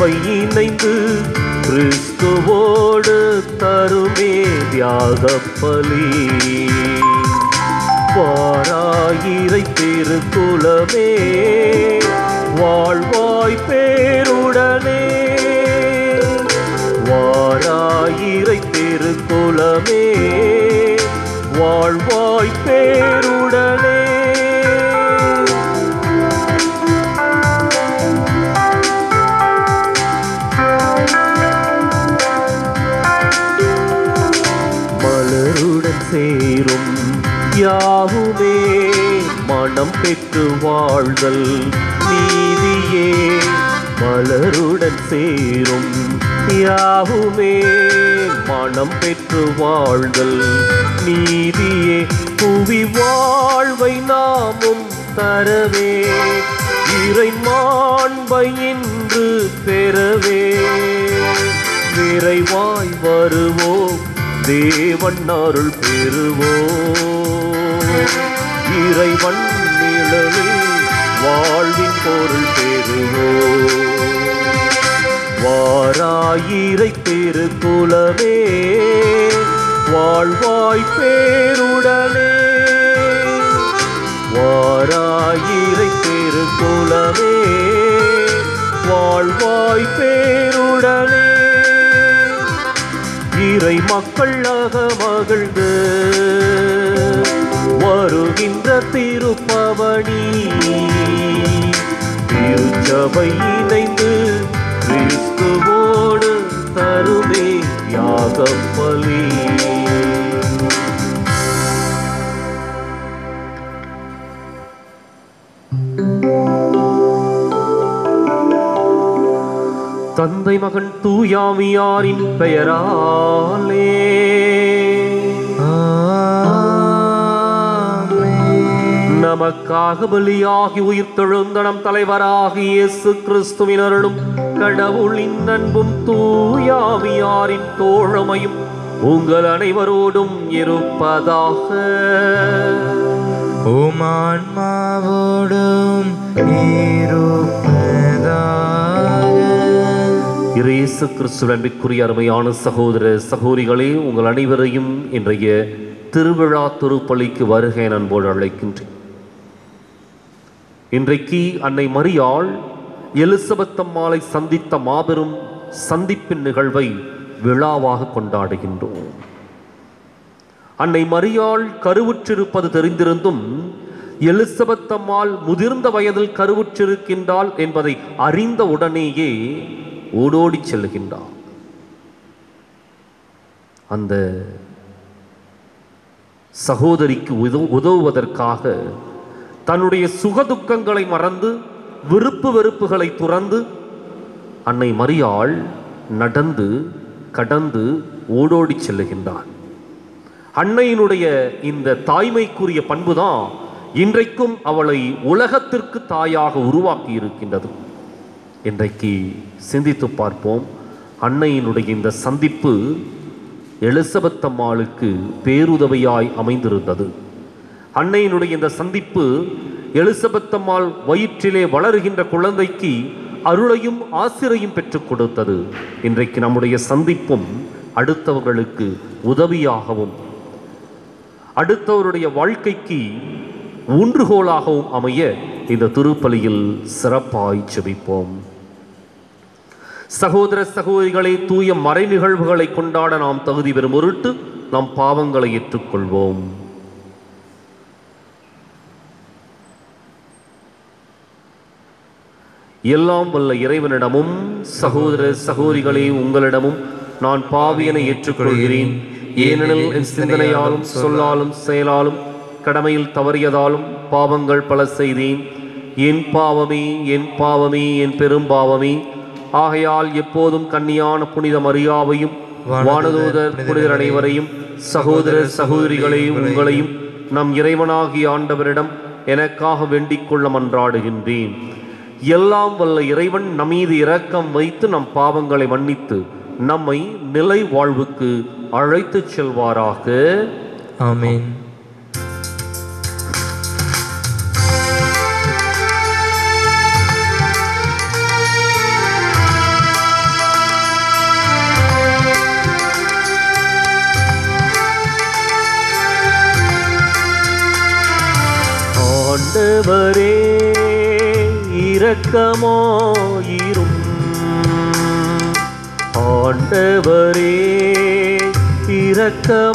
திருச்சபை இணைந்து கிறிஸ்துவோடு தருமே தியாகப்பலி. வாராயிரை திருக்குலமே மனம் பெற்று வாழ்தல் நீதியே. மலருடன் சேரும் யாவுமே. மனம் பெற்று வாழ்தல் நீதியே. புவி வாழ்வை நாமும் தரவே. இறை மாண்பை இன்று பெறவே. விரைவாய் வருவோம் தேவன் அருள் பெறுவோம். இறைவன் நிழலில் வாழ்வின் பொருள் பெறுவோம் வாராயிரை திருக்குலமே வாழ்வாய் பேருடனே. வாராயிரை திருக்குலமே வாழ்வாய் பேருடனே. இறை மக்களாக அகமகிழ்ந்து வருகின்ற திருப்பவனி. திருச்சபை இணைந்து கிறிஸ்துவோடு தருமே யாகப்பலி. தந்தை மகன் தூயாமியாரின் பெயராலே நமக்காக பலியாகி உயிர் தெழுந்த நம் தலைவராகி இயேசு கிறிஸ்துவின் அருளும் கடவுளின் அன்பும் தூயாமியாரின் தோழமையும் உங்கள் அனைவரோடும் இருப்பதாக. இருப்பதாக. இயேசு கிறிஸ்து அன்பிற்குரிய அருமையான சகோதர சகோதரிகளே உங்கள் அனைவரையும் இன்றைய திருவிழா திருப்பலிக்கு வருக அன்போடு அழைக்கின்றேன். இன்றைக்கு அன்னை மரியாள் எலிசபெத் அம்மாளை சந்தித்த மாபெரும் சந்திப்பின் நிகழ்வை விழாவாக கொண்டாடுகின்றோம். அன்னை மரியாள் கருவுற்றிருப்பது தெரிந்திருந்தும் எலிசபெத் அம்மாள் முதிர்ந்த வயதில் கருவுற்றிருக்கின்றாள் என்பதை அறிந்த உடனேயே ஓடோடி செல்கின்றார் அந்த சகோதரிக்கு உதவு உதவுவதற்காக தன்னுடைய சுகதுக்கங்களை மறந்து விருப்பு வெறுப்புகளை துறந்து அன்னை மரியாள் நடந்து கடந்து ஓடோடி செல்லுகின்றார் அன்னையினுடைய இந்த தாய்மைக்குரிய பண்புதான் இன்றைக்கும் அவளை உலகத்திற்கு தாயாக உருவாக்கி இருக்கின்றது இன்றைக்கு சிந்தித்து பார்ப்போம். அன்னையினுடைய இந்த சந்திப்பு எலிசபெத் அம்மாளுக்கு பேருதவியாய் அமைந்திருந்தது. அன்னையினுடைய இந்த சந்திப்பு எலிசபெத்தம்மாள் வயிற்றிலே வளருகின்ற குழந்தைக்கு அருளையும் ஆசிரையும் பெற்றுக் கொடுத்தது. இன்றைக்கு நம்முடைய சந்திப்பும் அடுத்தவர்களுக்கு உதவியாகவும் அடுத்தவருடைய வாழ்க்கைக்கு ஊன்றுகோலாகவும் அமைய இந்த திருப்பலியில் சிறப்பாய் செபிப்போம். சகோதர சகோதரிகளை தூய மறை நிகழ்வுகளை கொண்டாட நாம் தகுதி பெறும் பொருட்டு நாம் பாவங்களை ஏற்றுக்கொள்வோம். எல்லாம் வல்ல இறைவனிடமும் சகோதர சகோதரிகளே உங்களிடமும் நான் பாவியனை ஏற்றுக்கொள்கிறேன். ஏனெனில் என் சிந்தனையாலும் சொல்லாலும் செயலாலும் கடமையில் தவறியதாலும் பாவங்கள் பல செய்தேன். என் பாவமே என் பாவமே என் பெரும் பாவமே. ஆகையால் எப்போதும் கன்னியான புனித மரியாவையும் வானதூதர் புனிதர் அனைவரையும் சகோதர சகோதரிகளை உங்களையும் நம் இறைவனாகிய ஆண்டவரிடம் எனக்காக வேண்டிக் கொள்ள மன்றாடுகின்றேன். எல்லாம் வல்ல இறைவன் நம்மீது இரக்கம் வைத்து நம் பாவங்களை மன்னித்து நம்மை நிலை வாழ்வுக்கு அழைத்துச் செல்வாராக. ஆமேன். ஆண்டவரே இரக்கமாயிரும் ஆண்டவரே இரக்கமாயிரும்.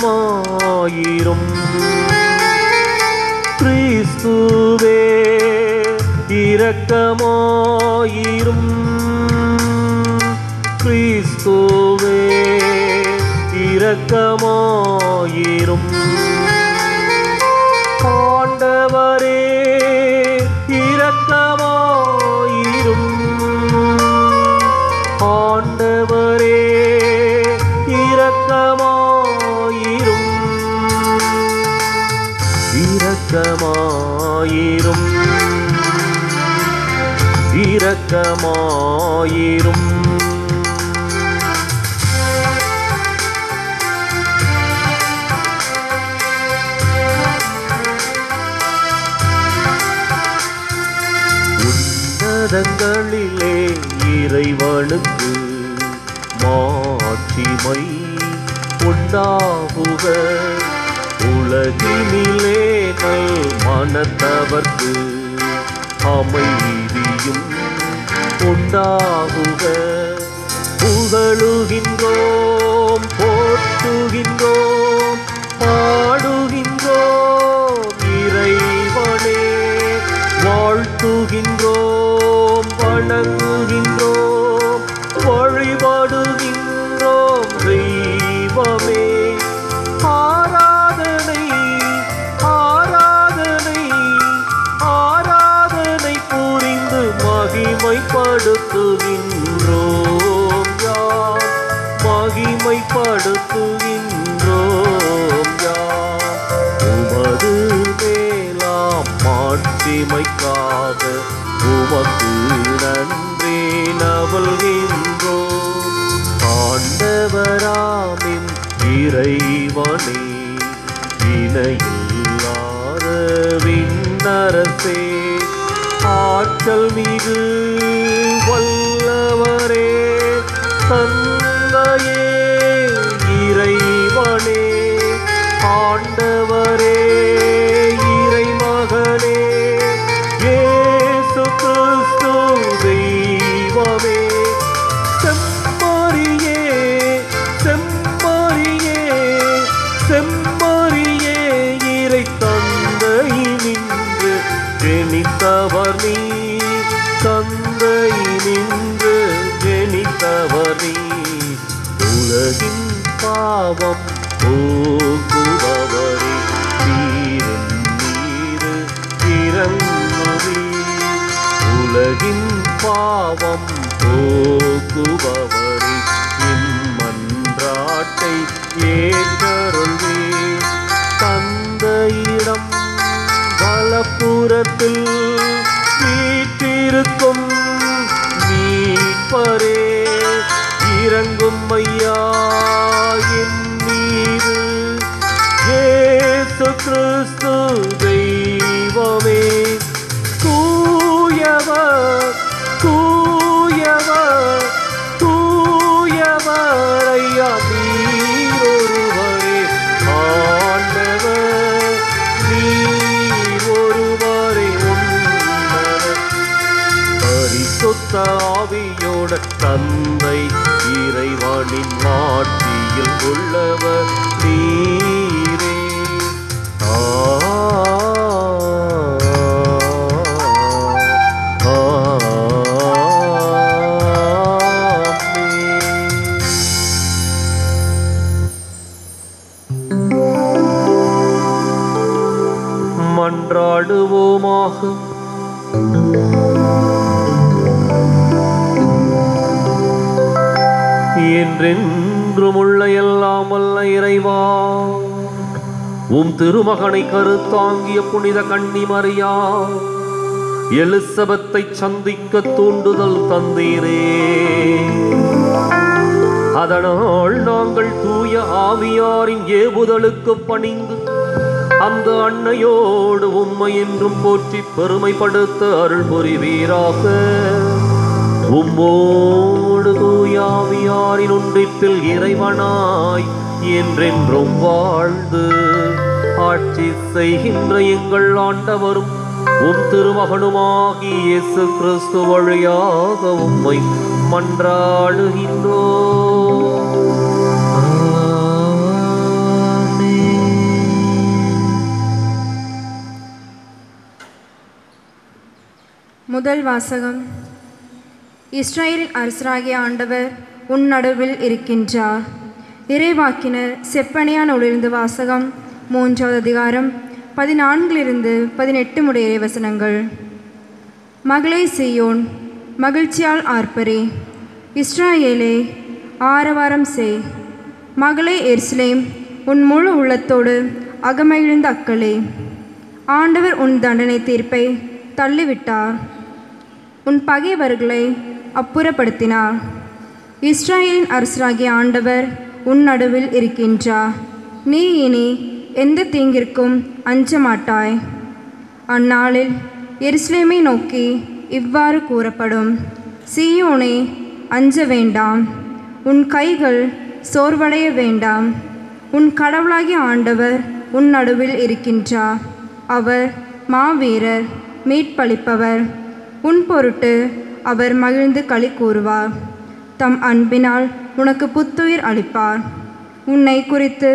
கிறிஸ்துவே இரக்கமாயிரும். கிறிஸ்துவே இரக்கமாயிரும். ஆண்டவரே இரக்கமாயிரும். இரக்கமாயிரும். உன்னதங்களிலே இறைவனுக்கு மாட்சிமை உண்டாகுக. உலகினிலே நல் மனத்தவர்க்கு அமைதியும் உண்டாகுக. புகழுகின்றோம் போற்றுகின்றோம் பாடுகின்றோம் இறைவனே. வாழ்த்துகின்றோம் வணங்குகின்றோம் இறைவனே வினையில்லாத விண்ணரசே ஆற்றல் மிகு வல்லவரே தந்தையே இறைவனே ஆண்டவரே பாவம் போக்குபவரே நீரின் மீது இறங்குவீ உலகின் பாவம் போக்குபவரே இம்மன்றாட்டை ஏற்றருள்வே. தந்தையிடம் வலப்புறத்தில் வீட்டிருக்கும் மீட்பரே இறங்கும் ஐயா. இயேசு கிறிஸ்து தெய்வமே. தூயவர் தூயவர் தூயவர் ஐயா நீரொருவரே. ஆண்டவர் நீர் ஒருவரே பரிசுத்த ஆவியோட தந்தை இறைவனின் மாட்டியில் உள்ளவர். நீ மன்றாடுவோமாக என்றென்றும் உள்ள எல்லாம் வல்ல இறைவா உம் திருமகனை கருத்தாங்கிய புனித கன்னிமரியா எலிசபத்தை சந்திக்க தூண்டுதல் தந்தீரே. அதனால் நாங்கள் தூய ஆவியாரின் ஏவுதலுக்கு பணிந்து அந்த அன்னையோடு உம்மை என்றும் போற்றி பெருமைப்படுத்த அருள் புரிவீராக. உம்மோடு தூயாவியாரின் ஒன்றிப்பில் இறைவனாய் என்றென்றும் வாழ்ந்து ஆட்சி செய்கின்ற எங்கள் ஆண்டவரும் உம் திருமகனுமாகி இயேசு கிறிஸ்து வழியாக உம்மை மன்றாடுகின்றோம். முதல் வாசகம். இஸ்ரேலின் அரசராகிய ஆண்டவர் உன் நடுவில் இருக்கின்றார். இறைவாக்கினர் செப்பனியா நூலிருந்து வாசகம் மூன்றாவது அதிகாரம் பதினான்கிலிருந்து பதினெட்டு முடைய வசனங்கள். மகளே செய்யோன் மகிழ்ச்சியால் ஆர்ப்பரே. இஸ்ராயேலே ஆரவாரம் செய். மகளே எர்ஸ்லேம் உன் முழு உள்ளத்தோடு அகமகிழ்ந்த அக்களே. ஆண்டவர் உன் தண்டனை தீர்ப்பை தள்ளிவிட்டார். உன் பகைவர்களை அப்புறப்படுத்தினார் இஸ்ராயேலின் அரசராகிய ஆண்டவர் உன் நடுவில் இருக்கின்றார் நீ இனி எந்த தீங்கிற்கும் அஞ்ச மாட்டாய் அந்நாளில் எருசலேமை நோக்கி இவ்வாறு கூறப்படும். சீயோனே அஞ்ச வேண்டாம். உன் கைகள் சோர்வடைய வேண்டாம். உன் கடவுளாகிய ஆண்டவர் உன் நடுவில் இருக்கின்றார் அவர் மாவீரர் மீட்பளிப்பவர். உன் பொருட்டு அவர் மகிழ்ந்து களி கூறுவார். தம் அன்பினால் உனக்கு புத்துயிர் அளிப்பார். உன்னை குறித்து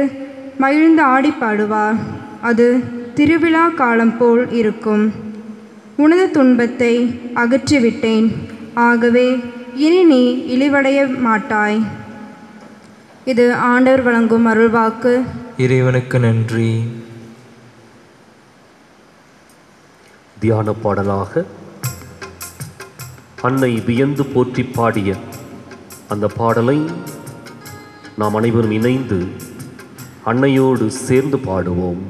மகிழ்ந்து ஆடி பாடுவார். அது திருவிழா காலம் போல் இருக்கும். உனது துன்பத்தை அகற்றிவிட்டேன். ஆகவே இனி நீ இழிவடைய மாட்டாய். இது ஆண்டவர் வழங்கும் அருள்வாக்கு. இறைவனுக்கு நன்றி. தியான பாடலாக அன்னை வியந்து போற்றி பாடிய அந்த பாடலை நாம் அனைவரும் இணைந்து அன்னையோடு சேர்ந்து பாடுவோம்.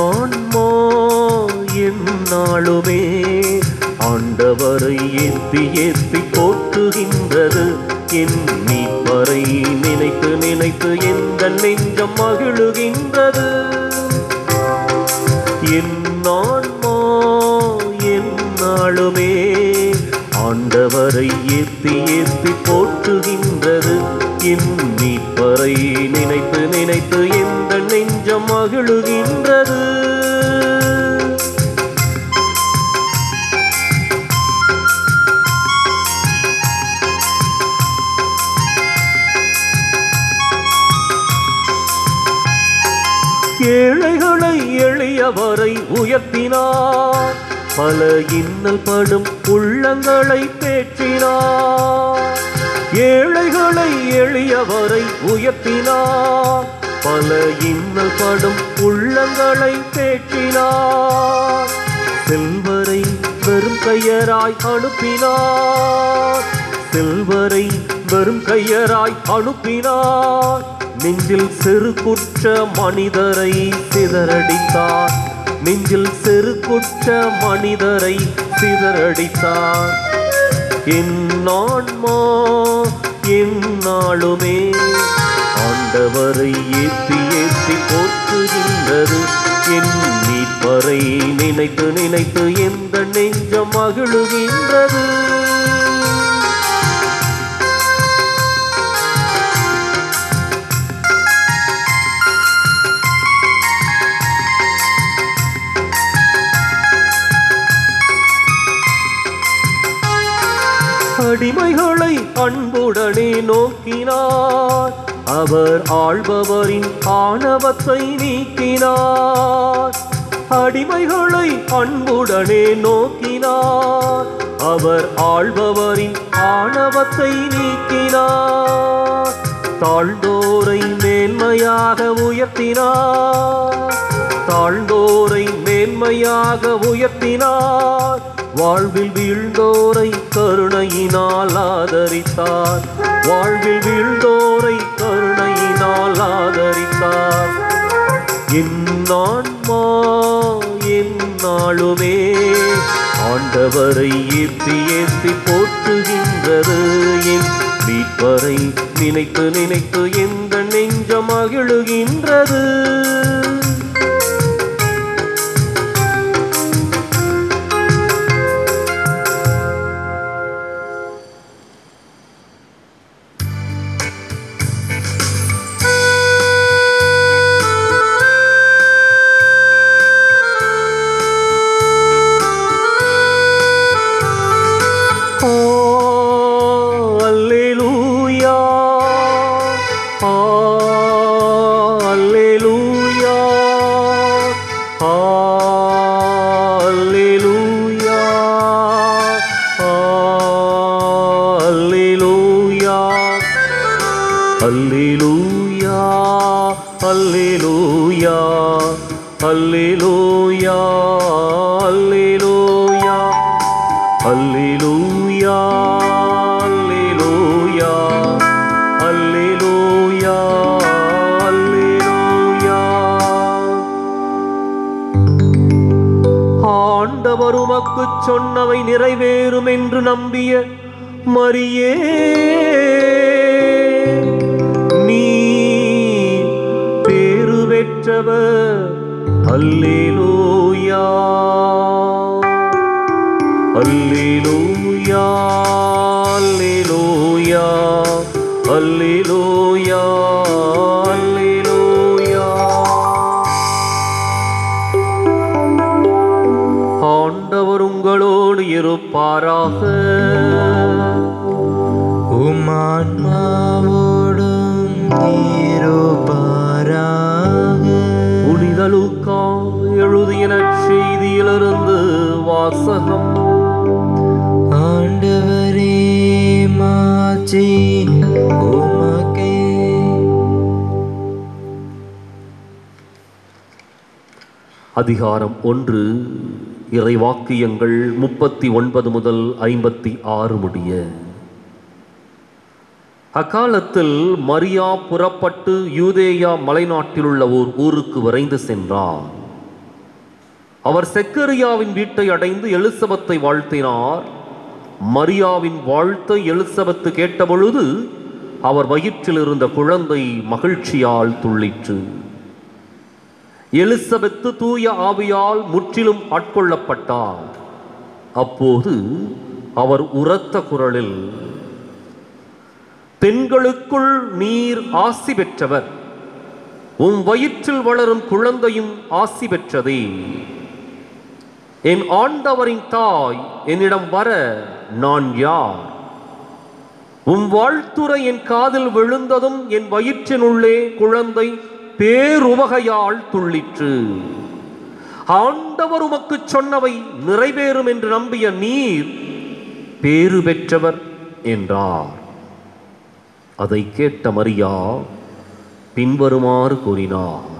என்னான்மா என்னாளுமே ஆண்டவரை ஏற்பி ஏத்தி போற்றுகின்றது. என் நீப்பறை நினைத்து நினைத்து எந்த நெஞ்சம் மகிழுகின்றது. என் நான்மோ என்னாலுமே ஆண்டவரை ஏத்தி ஏற்பி போற்றுகின்றது. என் நீப்பறை நினைத்து நினைத்து என் நெஞ்சம் மகிழுகின்றது. ஏழைகளை எளியவரை உயர்த்தினார். பல இன்னல் படும் உள்ளங்களை பேற்றினார். ஏழைகளை எளியவரை உயர்த்தினார். பல இன்னல் படும் உள்ளங்களை தேற்றினார் செல்வரை வெறும் கையராய் அனுப்பினார். செல்வரை வெறும் கையராய் அனுப்பினார். நெஞ்சில் செரு குற்ற மனிதரை சிதறடித்தார். நெஞ்சில் செரு குற்ற மனிதரை சிதறடித்தார். என் ஆன்மா நாளுமே ஆண்டவரை ஏற்றி ஏற்றி போற்றுகின்றது. என் நீப்பறை நினைத்து நினைத்து எந்த நெஞ்சம் மகிழுகின்றது. அடிமைகளை அன்புடனே நோக்கினார். அவர் ஆள்பவரின் ஆணவத்தை நீக்கினார். அடிமைகளை அன்புடனே நோக்கினார். அவர் ஆள்பவரின் ஆணவத்தை நீக்கினார். தாழ்ந்தோரை மேன்மையாக உயர்த்தினார். தாழ்ந்தோரை மேன்மையாக உயர்த்தினார். வாழ்வில் வீழ்ந்தோரை கருணையினால் ஆதரித்தார். வாழ்வில் வீழ்ந்தோரை கருணையினால் ஆதரித்தார். என் ஆன்மா ஆண்டவரை ஏத்தி ஏத்தி போற்றுகின்றது. என் மீட்பரை நினைத்து நினைத்து எந்த நெஞ்சம் மகிழுகின்றது அல்லேலூயா. அல்லேலூயா அல்லேலூயா அல்லேலூயா அல்லேலூயா. ஆண்டவர் உங்களோடு இருப்பாராக. வாசகம் ஆண்டவரே மாச்சி உமக்கே. அதிகாரம் ஒன்று இறைவாக்கியங்கள் முப்பத்தி ஒன்பது முதல் ஐம்பத்தி ஆறு முடிய. அக்காலத்தில் மரியா புறப்பட்டு யூதேயா மலைநாட்டிலுள்ள ஓர் ஊருக்கு விரைந்து சென்றார் அவர் செக்கரியாவின் வீட்டை அடைந்து எலிசபத்தை வாழ்த்தினார். மரியாவின் வாழ்த்தை எலிசபத்து கேட்டபொழுது அவர் வயிற்றில் இருந்த குழந்தை மகிழ்ச்சியால் துள்ளிற்று. எலிசபெத்து தூய ஆவியால் முற்றிலும் ஆட்கொள்ளப்பட்டார். அப்போது அவர் உரத்த குரலில் பெண்களுக்குள் நீர் ஆசி பெற்றவர். உம் வயிற்றில் வளரும் குழந்தையும் ஆசி பெற்றதே. என் ஆண்டவரின் தாய் என்னிடம் வர நான் யார்? உம் வாழ்த்துறை என் காதில் விழுந்ததும் என் வயிற்றினுள்ளே குழந்தை பேருவகையால் துள்ளிற்று. ஆண்டவர் உமக்கு சொன்னவை நிறைவேறும் என்று நம்பிய நீர் பேறு பெற்றவர் என்றார். அதை கேட்ட மரியா பின்வருமாறு கூறினார்.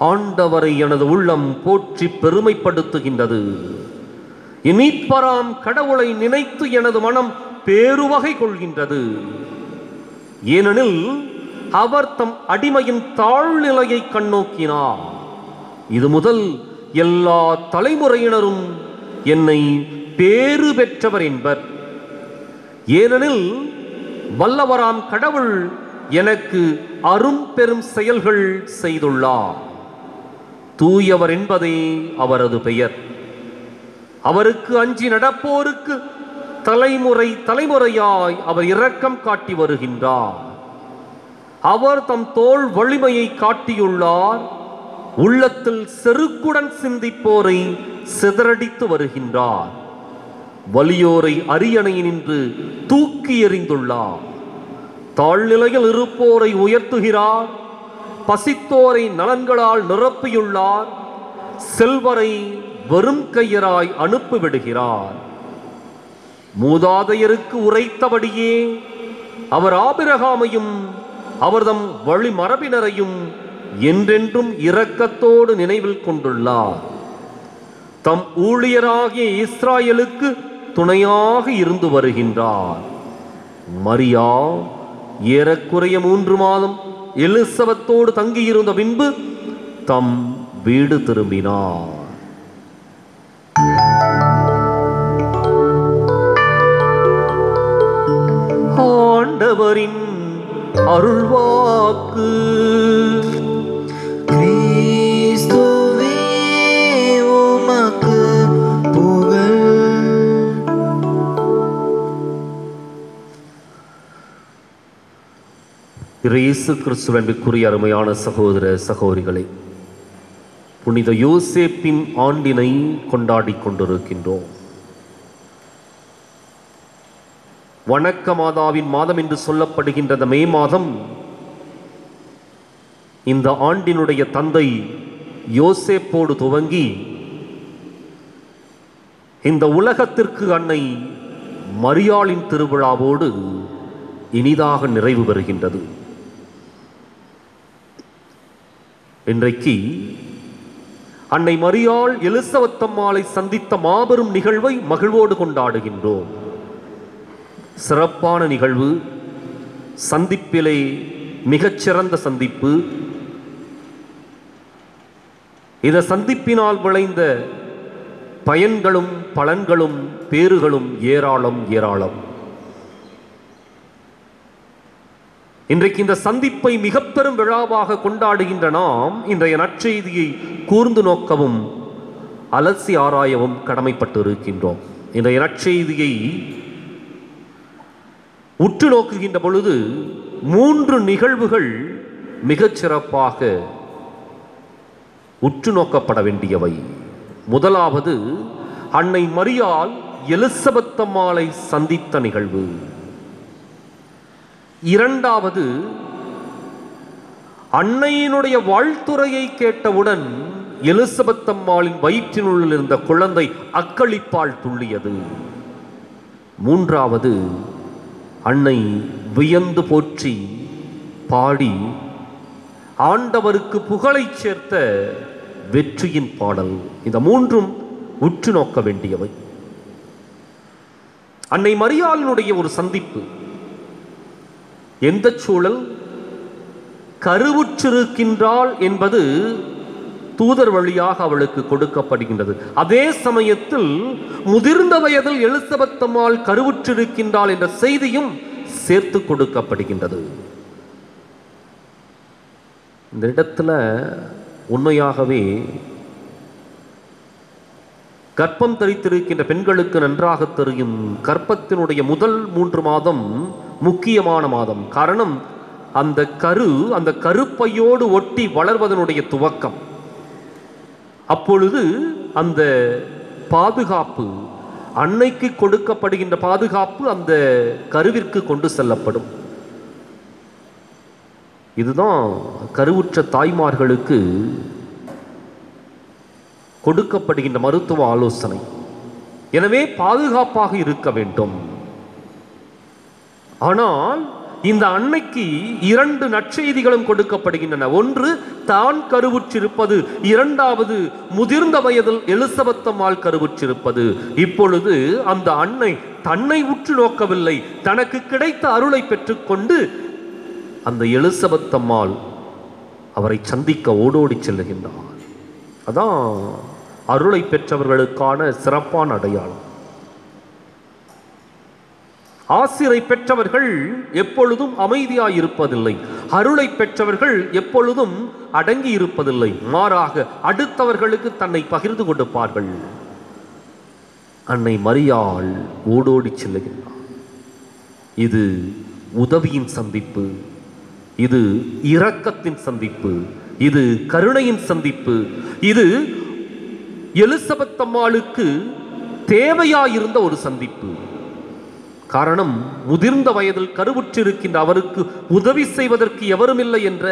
ஆண்டவரை எனது உள்ளம் போற்றி பெருமைப்படுத்துகின்றது. இனிப்பராம் கடவுளை நினைத்து எனது மனம் பேருவகை கொள்கின்றது. ஏனெனில் அவர் தம் அடிமையின் தாழ்நிலையை கண்ணோக்கினார். இது முதல் எல்லா தலைமுறையினரும் என்னை பேறு பெற்றவர் என்பர். ஏனெனில் வல்லவராம் கடவுள் எனக்கு அரும் பெரும் செயல்கள் செய்துள்ளார். தூயவர் என்பதே அவரது பெயர். அவருக்கு அஞ்சி நடப்போருக்கு தலைமுறை தலைமுறையாய் அவர் இரக்கம் காட்டி வருகின்றார். அவர் தம் தோள் வலிமையை காட்டியுள்ளார். உள்ளத்தில் செருக்குடன் சிந்திப்போரை சிதறடித்து வருகின்றார். வலியோரை அரியணையினின்று தூக்கி எறிந்துள்ளார். தாழ்நிலையில் இருப்போரை உயர்த்துகிறார். பசித்தோரை நலன்களால் நிரப்பியுள்ளார். செல்வரை வெறும் கையராய் அனுப்பிவிடுகிறார். மூதாதையருக்கு உரைத்தபடியே அவர் ஆபிரகாமையும் அவர்தம் வழிமரபினரையும் என்றென்றும் இரக்கத்தோடு நினைவில் கொண்டுள்ளார். தம் ஊழியராகிய இஸ்ராயலுக்கு துணையாக இருந்து வருகின்றார். மரியா ஏறக்குறைய மூன்று மாதம் எலிசபத்தோடு தங்கியிருந்த பின்பு தம் வீடு திரும்பினார். ஆண்டவரின் அருள்வாக்கு. இயேசு கிறிஸ்துவனுக்குரிய அருமையான சகோதர சகோதரிகளை புனித யோசேப்பின் ஆண்டினை கொண்டாடிக் கொண்டிருக்கின்றோம். வணக்க மாதாவின் மாதம் என்று சொல்லப்படுகின்ற மே மாதம் இந்த ஆண்டினுடைய தந்தை யோசேப்போடு துவங்கி இந்த உலகத்திற்கு அன்னை மரியாளின் திருவிழாவோடு இனிதாக நிறைவு பெறுகின்றது. இன்றைக்கு அன்னை மரியாள் எலிசவத்தம்மாளை சந்தித்த மாபெரும் நிகழ்வை மகிழ்வோடு கொண்டாடுகின்றோம். சிறப்பான நிகழ்வு சந்திப்பிலே மிகச்சிறந்த சந்திப்பு. இந்த சந்திப்பினால் விளைந்த பயன்களும் பலன்களும் பேறுகளும் ஏராளம் ஏராளம். இன்றைக்கு இந்த சந்திப்பை மிக பெரும் விழாவாக கொண்டாடுகின்ற நாம் இன்றைய நற்செய்தியை கூர்ந்து நோக்கவும் அலசி ஆராயவும் கடமைப்பட்டு இருக்கின்றோம் இன்றைய நற்செய்தியை உற்று நோக்குகின்ற பொழுது மூன்று நிகழ்வுகள் மிகச் சிறப்பாக உற்று நோக்கப்பட வேண்டியவை. முதலாவது அன்னை மரியால் எலிசபெத்தம்மாளை சந்தித்த நிகழ்வு. இரண்டாவது அன்னையினுடைய வாழ்த்துறையை கேட்டவுடன் எலிசபெத்தம்மாளின் வயிற்றினுள் இருந்த குழந்தை அக்களிப்பால் துள்ளியது. மூன்றாவது அன்னை வியந்து போற்றி பாடி ஆண்டவருக்கு புகழைச் சேர்த்த வெற்றியின் பாடல். இந்த மூன்றும் உற்று நோக்க வேண்டியவை. அன்னை மரியாளினுடைய ஒரு சந்திப்பு. எந்த சூழல்? கருவுற்றிருக்கின்றாள் என்பது தூதர் வழியாக அவளுக்கு கொடுக்கப்படுகின்றது. அதே சமயத்தில் முதிர்ந்த வயதில் எலிசபெத்தம்மாள் கருவுற்றிருக்கின்றாள் என்ற செய்தியும் சேர்த்து கொடுக்கப்படுகின்றது. இந்த இடத்துல உண்மையாகவே கற்பம் தரித்திருக்கின்ற பெண்களுக்கு நன்றாக தெரியும். கற்பத்தினுடைய முதல் மூன்று மாதம் முக்கியமான மாதம். காரணம் அந்த கரு அந்த கருப்பையோடு ஒட்டி வளர்வதனுடைய துவக்கம். அப்பொழுது அந்த பாதுகாப்பு அன்னைக்கு கொடுக்கப்படுகின்ற பாதுகாப்பு அந்த கருவிற்கு கொண்டு செல்லப்படும். இதுதான் கருவுற்ற தாய்மார்களுக்கு கொடுக்கப்படுகின்ற மருத்துவ ஆலோசனை. எனவே பாதுகாப்பாக இருக்க வேண்டும். ஆனால் இந்த அன்னைக்கு இரண்டு நற்செய்திகளும் கொடுக்கப்படுகின்றன. ஒன்று தான் கருவுற்றிருப்பது. இரண்டாவது முதிர்ந்த வயதில் எலிசபெத்தம்மாள் கருவுற்றிருப்பது. இப்பொழுது அந்த அன்னை தன்னை உற்று நோக்கவில்லை. தனக்கு கிடைத்த அருளை பெற்றுக்கொண்டு அந்த எலிசபெத்தம்மாள் அவரை சந்திக்க ஓடோடி செல்லுகின்றார் அதான் அருளை பெற்றவர்களுக்கான சிறப்பான அடையாளம். ஆசிரை பெற்றவர்கள் எப்பொழுதும் அமைதியாக இருப்பதில்லை அருளை பெற்றவர்கள் எப்பொழுதும் அடங்கி இருப்பதில்லை மாறாக அடுத்தவர்களுக்கு தன்னை பகிர்ந்து கொடுப்பார்கள். அன்னை மரியாள் ஓடோடி செல்லுகின்றார் இது உதவியின் சந்திப்பு இது இரக்கத்தின் சந்திப்பு இது கருணையின் சந்திப்பு இது எலிசபெத் அம்மாளுக்கு தேவையாயிருந்த ஒரு சந்திப்பு. காரணம் முதிர்ந்த வயதில் கருவுற்றிருக்கின்ற அவருக்கு உதவி செய்வதற்கு எவரும் இல்லை என்ற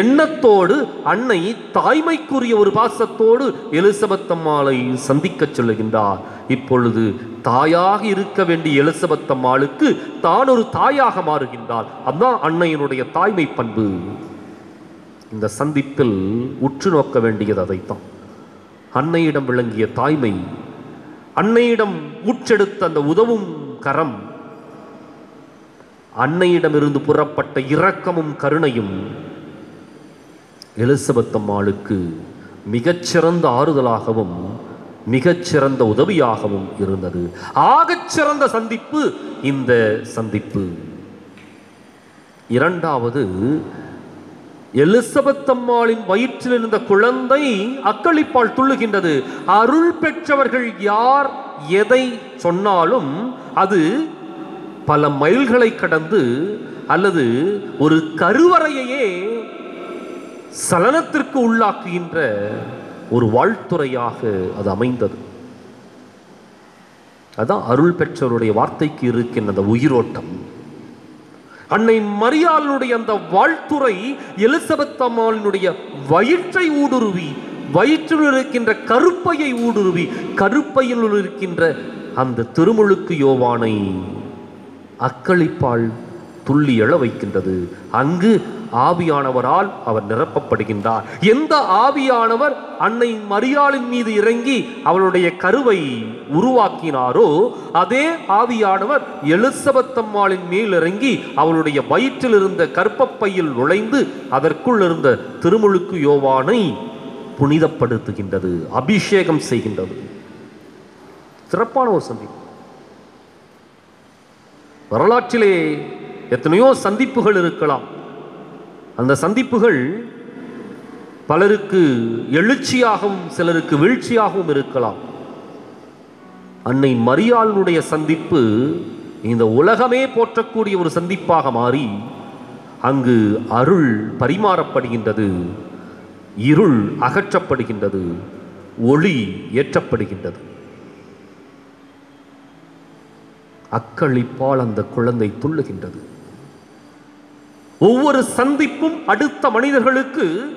எண்ணத்தோடு அன்னை தாய்மைக்குரிய ஒரு பாசத்தோடு எலிசபெத் அம்மாளை சந்திக்கச் சொல்லுகின்றார். இப்பொழுது தாயாக இருக்க வேண்டிய எலிசபெத் அம்மாளுக்கு தான் ஒரு தாயாக மாறுகின்றார் அதுதான் அன்னையினுடைய தாய்மை பண்பு. இந்த சந்திப்பில் உற்று நோக்க வேண்டியது அதைத்தான். அன்னையிடம் விளங்கிய தாய்மை அன்னையிடம் முற்றெடுத்த அந்த உதவும் கரம் அன்னையிடமிருந்து புறப்பட்ட இரக்கமும் கருணையும் எலிசபெத் அம்மாளுக்கு மிகச்சிறந்த ஆறுதலாகவும் மிகச்சிறந்த உதவியாகவும் இருந்தது. ஆகச்சிறந்த சந்திப்பு இந்த சந்திப்பு. இரண்டாவது எலிசபெத் அம்மாளின் வயிற்றில் இருந்த குழந்தை அக்களிப்பால் துள்ளுகின்றது. அருள் பெற்றவர்கள் யார் எதை சொன்னாலும் அது பல மைல்களை கடந்து அல்லது ஒரு கருவறையையே சலனத்திற்கு உள்ளாக்குகின்ற ஒரு வாழ்த்துறையாக அது அமைந்தது. அதான் அருள் பெற்றவருடைய வார்த்தைக்கு இருக்கின்ற அந்த உயிரோட்டம். அன்னை மரியாளுடைய அந்த வாழ்த்துறை எலிசபெத் அம்மாளினுடைய வயிற்றை ஊடுருவி வயிற்றில் இருக்கின்ற கருப்பையை ஊடுருவி கருப்பையில் இருக்கின்ற அந்த திருமுழுக்கு யோவானை அக்களிப்பால் துள்ளி எழ வைக்கின்றது. அங்கு ஆவியானவரால் அவர் நிரப்பப்படுகின்றார். எந்த ஆவியானவர் அன்னை மரியாளின் மீது இறங்கி அவளுடைய கருவை உருவாக்கினாரோ அதே ஆவியானவர் எலிசபெத்தம்மாளின் மேல் இறங்கி அவளுடைய வயிற்றில் இருந்த கற்பப்பையில் நுழைந்து அதற்குள் இருந்த திருமுழுக்கு யோவானை புனிதப்படுத்துகின்றது அபிஷேகம் செய்கின்றது. சிறப்பான ஒரு சந்திப்பு. வரலாற்றிலே எத்தனையோ சந்திப்புகள் இருக்கலாம். அந்த சந்திப்புகள் பலருக்கு எழுச்சியாகவும் சிலருக்கு வீழ்ச்சியாகவும் இருக்கலாம். அன்னை மரியாளுடைய சந்திப்பு இந்த உலகமே போற்றக்கூடிய ஒரு சந்திப்பாக மாறி அங்கு அருள் பரிமாறப்படுகின்றது இருள் அகற்றப்படுகின்றது ஒளி ஏற்றப்படுகின்றது. அக்களிப்பால் அந்த குழந்தை துள்ளுகின்றது. ஒவ்வொரு சந்திப்பும் அடுத்த மனிதர்களுக்கு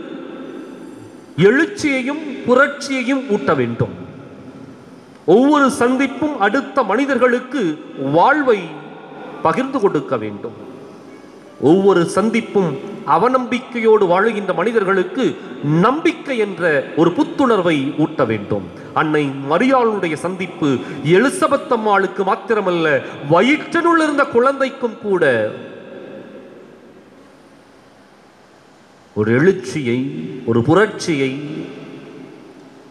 எழுச்சியையும் புரட்சியையும் ஊட்ட வேண்டும். ஒவ்வொரு சந்திப்பும் அடுத்த மனிதர்களுக்கு வாழ்வை பகிர்ந்து கொடுக்க வேண்டும். ஒவ்வொரு சந்திப்பும் அவநம்பிக்கையோடு வாழுகின்ற மனிதர்களுக்கு நம்பிக்கை என்ற ஒரு புத்துணர்வை ஊட்ட வேண்டும். அன்னை மரியாளுடைய சந்திப்பு எலிசபெத் அம்மாளுக்கு மாத்திரமல்ல வயிற்றினுள் இருந்த குழந்தைக்கும் கூட. ஒரு எழுச்சியை ஒரு புரட்சியை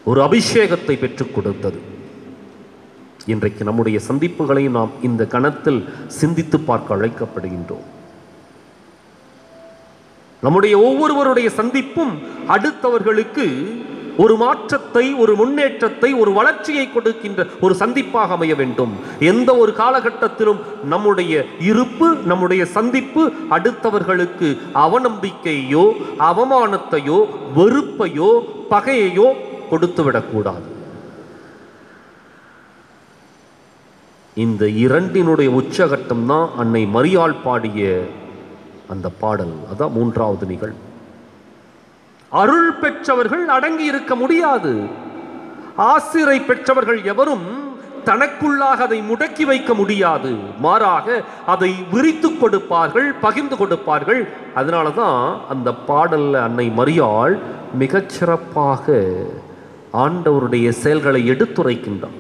ஒரு அபிஷேகத்தை பெற்றுக் கொடுத்தது. இன்றைக்கு நம்முடைய சந்திப்புகளை நாம் இந்த கணத்தில் சிந்தித்து பார்க்க அழைக்கப்படுகின்றோம். நம்முடைய ஒவ்வொருவருடைய சந்திப்பும் அடுத்தவர்களுக்கு ஒரு மாற்றத்தை ஒரு முன்னேற்றத்தை ஒரு வளர்ச்சியை கொடுக்கின்ற ஒரு சந்திப்பாக அமைய வேண்டும். எந்த ஒரு காலகட்டத்திலும் நம்முடைய இருப்பு நம்முடைய சந்திப்பு அடுத்தவர்களுக்கு அவநம்பிக்கையோ அவமானத்தையோ வெறுப்பையோ பகையையோ கொடுத்துவிடக்கூடாது. இந்த இரண்டினுடைய உச்சகட்டம் தான் அன்னை மரியாள் பாடிய அந்த பாடல் அதான் மூன்றாவது நிகழ். அருள் பெற்றவர்கள் அடங்கி இருக்க முடியாது. ஆசிரை பெற்றவர்கள் எவரும் தனக்குள்ளாக அதை முடக்கி வைக்க முடியாது. மாறாக அதை விரித்து கொடுப்பார்கள் பகிர்ந்து கொடுப்பார்கள். அதனால தான் அந்த பாடல்ல அன்னை மரியாள் மிகச்சிறப்பாக ஆண்டவருடைய செயல்களை எடுத்துரைக்கின்றார்.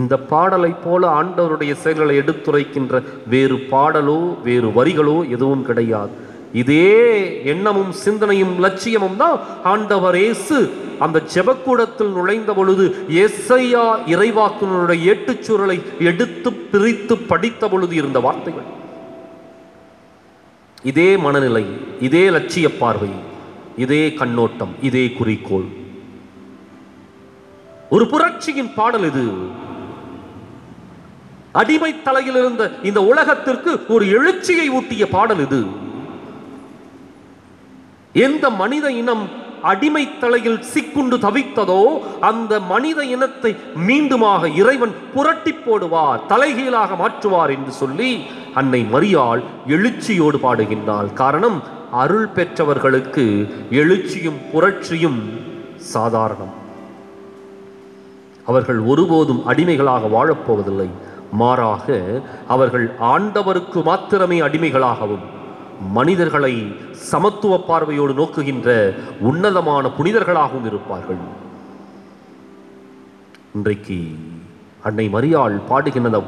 இந்த பாடலைப் போல ஆண்டவருடைய செயல்களை எடுத்துரைக்கின்ற வேறு பாடலோ வேறு வரிகளோ எதுவும் கிடையாது. இதே எண்ணமும் சிந்தனையும் லட்சியமும் தான் ஆண்டவர் இயேசு அந்த ஜெபக்கூடத்தில் நுழைந்த பொழுது எஸ்ஐயா இறைவாக்குனருடைய ஏட்டுச்சூரலை எடுத்து பிரித்து படித்த பொழுது இருந்த வார்த்தைகள். இதே மனநிலை இதே லட்சிய பார்வை இதே கண்ணோட்டம் இதே குறிக்கோள். ஒரு புரட்சியின் பாடல் இது. அடிமை தலையில் இருந்த இந்த உலகத்திற்கு ஒரு எழுச்சியை ஊட்டிய பாடல் இது. எந்த மனித இனம் அடிமை தலையில் சிக்குண்டு தவித்ததோ அந்த மனித இனத்தை மீண்டுமாக இறைவன் புரட்டி போடுவார் தலைகீழாக மாற்றுவார் என்று சொல்லி அன்னை மரியாள் எழுச்சியோடு பாடுகின்றாள். காரணம் அருள் பெற்றவர்களுக்கு எழுச்சியும் புரட்சியும் சாதாரணம். அவர்கள் ஒருபோதும் அடிமைகளாக வாழப்போவதில்லை மாறாக அவர்கள் ஆண்டவருக்கு மாத்திரமே அடிமைகளாகவும் மனிதர்களை சமத்துவ பார்வையோடு நோக்குகின்ற உன்னதமான புனிதர்களாகவும் இருப்பார்கள். இன்றைக்கு அன்னை மரியாள் பாடுகின்ற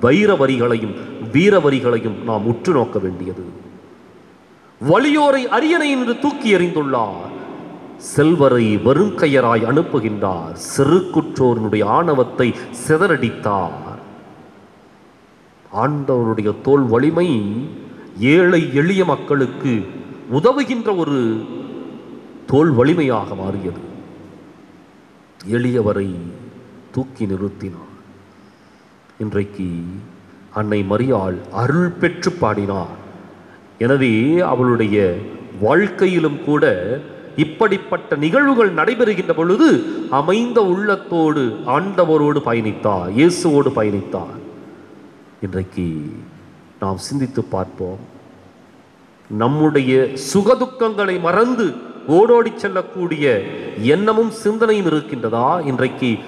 வைர வரிகளையும் வீர வரிகளையும் நாம் உற்று நோக்க வேண்டியது. வலியோரை அரியணை என்று தூக்கி எறிந்துள்ளார். செல்வரை வருங்கையராய் அனுப்புகின்றார். சிறுகுற்றோருடைய ஆணவத்தை சிதறடித்தார். ஆண்டவருடைய தோல் வலிமை ஏழை எளிய மக்களுக்கு உதவுகின்ற ஒரு தோல் வலிமையாக மாறியது. எளியவரை தூக்கி நிறுத்தினார். இன்றைக்கு அன்னை மரியாள் அருள் பெற்று பாடினார். எனவே அவளுடைய வாழ்க்கையிலும் கூட இப்படிப்பட்ட நிகழ்வுகள் நடைபெறுகின்ற பொழுது அமைந்த உள்ளத்தோடு ஆண்டவரோடு பயணித்தார் இயேசுவோடு பயணித்தார். இன்றைக்கு நாம் சிந்தித்து பார்ப்போம். நம்முடைய சுகதுக்கங்களை மறந்து ஓடோடி செல்லக்கூடிய எண்ணமும் சிந்தனையும் இருக்கின்றதா? இன்றைக்கு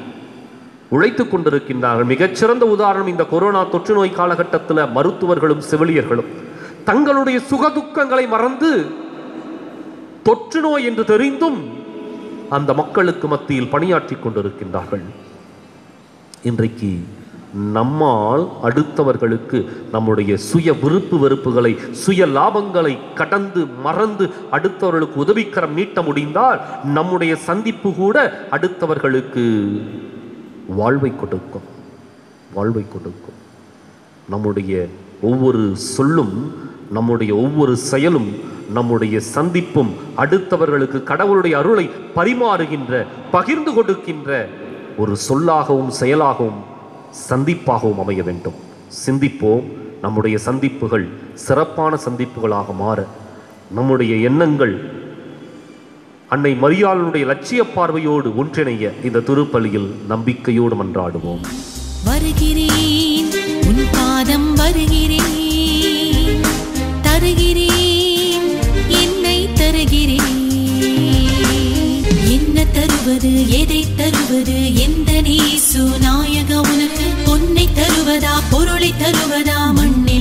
உழைத்துக் கொண்டிருக்கின்றார்கள். மிகச்சிறந்த உதாரணம் இந்த கொரோனா தொற்று நோய் காலகட்டத்தில் மருத்துவர்களும் செவிலியர்களும். தங்களுடைய சுகதுக்கங்களை மறந்து தொற்று நோய் என்று தெரிந்தும் அந்த மக்களுக்கு மத்தியில் பணியாற்றி கொண்டிருக்கின்றார்கள். இன்றைக்கு நம்மால் அடுத்தவர்களுக்கு நம்முடைய சுய விருப்பு வெறுப்புகளை சுய லாபங்களை கடந்து மறந்து அடுத்தவர்களுக்கு உதவிக்கரம் நீட்ட முடிந்தால் நம்முடைய சந்திப்பு கூட அடுத்தவர்களுக்கு வாழ்வை கொடுக்கும். வாழ்வை கொடுக்கும். நம்முடைய ஒவ்வொரு சொல்லும் நம்முடைய ஒவ்வொரு செயலும் நம்முடைய சந்திப்பும் அடுத்தவர்களுக்கு கடவுளுடைய அருளை பரிமாறுகின்ற பகிர்ந்து கொடுக்கின்ற ஒரு சொல்லாகவும் செயலாகவும் சந்திப்பாகவும் அமைய வேண்டும். சிந்திப்போம். நம்முடைய சந்திப்புகள் சிறப்பான சந்திப்புகளாக மாற நம்முடைய எண்ணங்கள் அன்னை மரியாளனுடைய லட்சிய பார்வையோடு ஒன்றிணைய இந்த திருப்பலியில் நம்பிக்கையோடு மன்றாடுவோம். வருகிறேன் உன் பாதம் வருகிறேன் தருகிறேன் என்னை தருகிறேன். என்ன தருவது எதை தருவது எந்த தருவதா பொருளை தருவதா மண்ணே?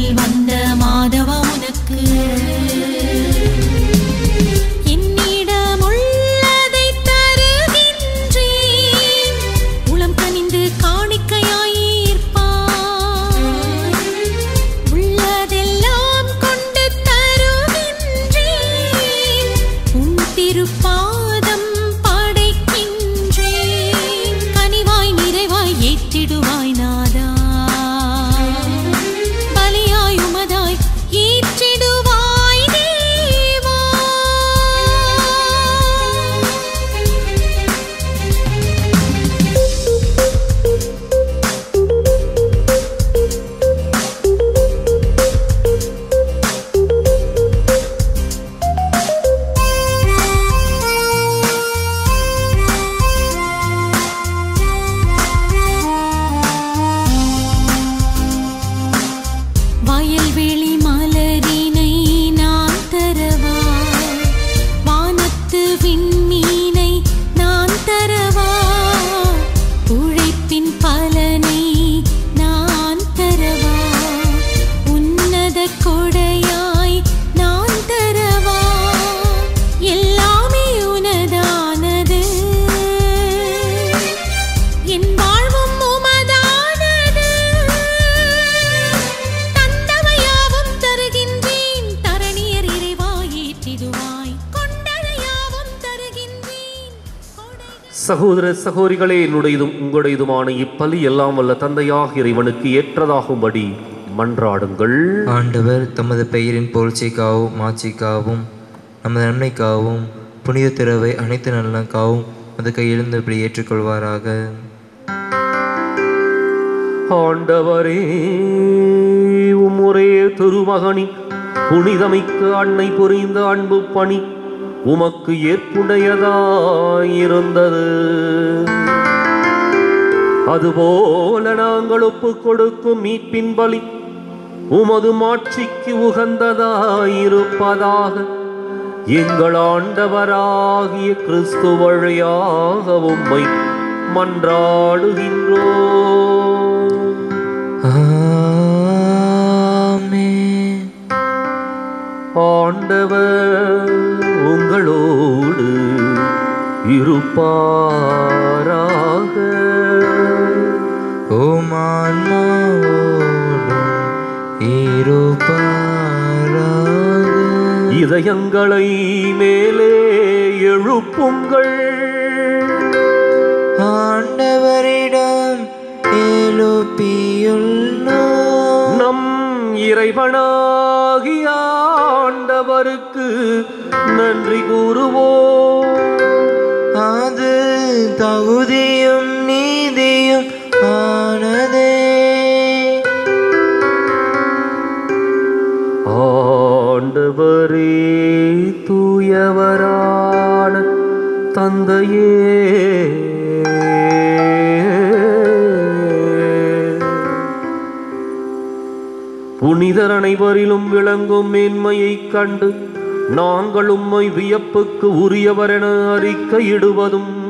சகோதர சகோதரிகளே என்னுடையதும் உங்களுடையதுமான இப்பலி எல்லாம் வல்ல தந்தையாக இறைவனுக்கு ஏற்றதாகும்படி மன்றாடுங்கள். ஆண்டவர் தமது பெயரின் புகழ்ச்சிக்காகவும் மாட்சிக்காகவும் நமது நன்மைக்காகவும் புனித திறவை அனைத்து நலனுக்காகவும் அது கையெழுந்தபடி ஏற்றுக்கொள்வாராக. ஆண்டவரே உம்முடைய திருமகனின் புனிதமிக்க அன்னை புரிந்த அன்பு பணி உமக்கு ஏற்புடையதாயிருந்தது. அதுபோல நாங்கள் ஒப்பு கொடுக்கும் மீட்பின் பலி உமது மாட்சிக்கு உகந்ததாயிருப்பதாக எங்கள் ஆண்டவராகிய கிறிஸ்து வழியாக உம்மை மன்றாடுகின்றோ ஆண்டவர் உங்களோடு இருப்பாராக. உம் ஆன்மாவோடும் இருப்பாராக. இதயங்களை மேலே எழுப்புங்கள். ஆண்டவரிடம் எழுப்பியுள்ளோம் நம் இறைவனாகிய ஆண்டவருக்கு நன்றி கூறுவோம். தகுதியும் நீதியும் ஆனதே. ஆண்டவரே தூயவரான தந்தையே. புனிதர் அனைவரிலும் விளங்கும் மேன்மையைக் கண்டு நாங்கள் உம்மை வியப்புக்கு உரியவரென அறிக்கையிடுவதும்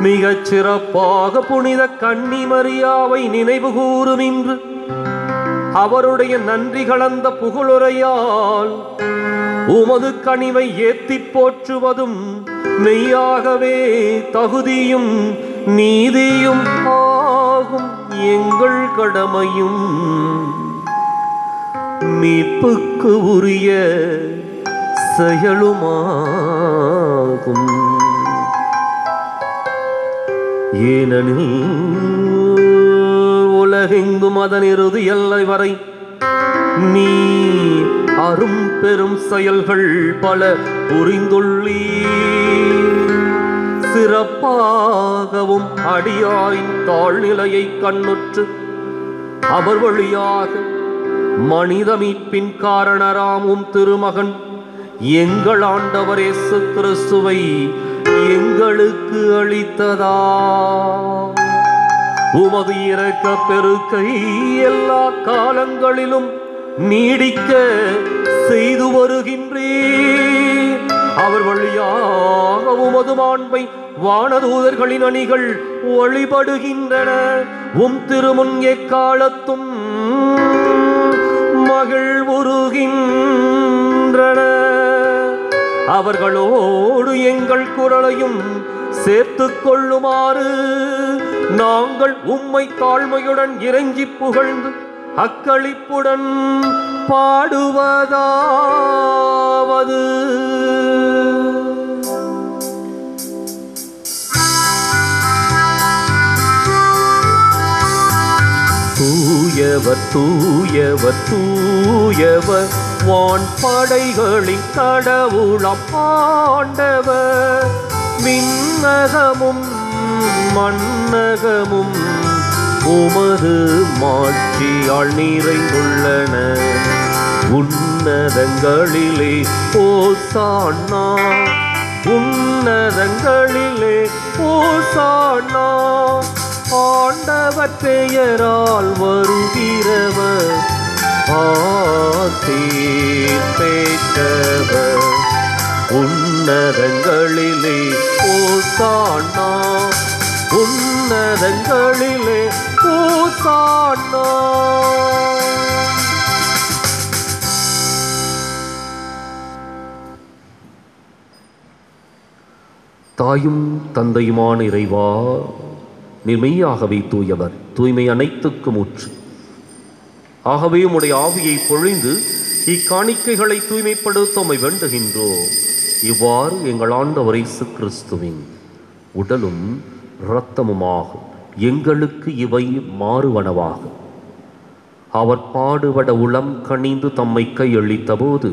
மிகச் சிறப்பாக புனித கண்ணி மரியாவை நினைவு கூறும் இன்று. அவருடைய நன்றி கலந்த புகழுரையால் உமது கனிவை ஏத்திப் போற்றுவதும் மெய்யாகவே தகுதியும் நீதியும் ஆகும் எங்கள் கடமையும். மீட்புக்கு உரிய செயலுமாகும். ஏனெனில் உலகெங்கும் அதன் இறுதி எல்லை வரை நீ அரும் பெரும் செயல்கள் பல புரிந்துள்ளீ சிறப்பாகவும் அடியாரின் தாழ்நிலையை கண்ணுற்று அவர் வழியாக மனித மீட்பின் காரணராமும் திருமகன் எங்கள் ஆண்டவர் இயேசு கிறிஸ்துவை எங்களுக்கு அளித்ததா? உமது இறக்க பெருக்கை எல்லா காலங்களிலும் நீடிக்க செய்து வருகின்றீர். அவர் வழியாக உமது மாண்பை வானதூதர்களின் அணிகள் ஒளிபடுகின்றன உம் திருமுன் எக்காலத்தும் மகிழ்வுறுகின்றன. அவர்களோடு எங்கள் குரலையும் சேர்த்து கொள்ளுமாறு நாங்கள் உம்மை தாழ்மையுடன் இறங்கி புகழ்ந்து அக்களிப்புடன் பாடுவதாவது. தூயவர் தூயவர் தூயவர் வான் படைகளின் கடவுளம் ஆண்டவர் விண்ணகமும் மன்னகமும் உமது மாட்சியால் நிறைந்துள்ளன. உன்னதங்களிலே ஓசானா உன்னதங்களிலே ஓசானா ஆண்டவர் பெயரால் வருகிறவர். ஆசீர் பெற்றவர் உன்னதங்களிலே ஓசானா உன்னதங்களிலே ஓசானா தாயும் தந்தையுமான இறைவா நீர் மெய்யாகவே தூயவர் தூய்மை அனைத்துக்கும் ஊற்று ஆகவே உம்முடைய ஆவியை பொழிந்து இக்காணிக்கைகளை தூய்மைப்படுத்தமை வேண்டுகின்றோம். இவ்வாறு எங்கள் ஆண்டவர் இயேசு கிறிஸ்துவின் உடலும் இரத்தமுமாகும். எங்களுக்கு இவை மாறுவனவாகும் அவர் பாடுபட உளம் கணிந்து தம்மை கையளித்தபோது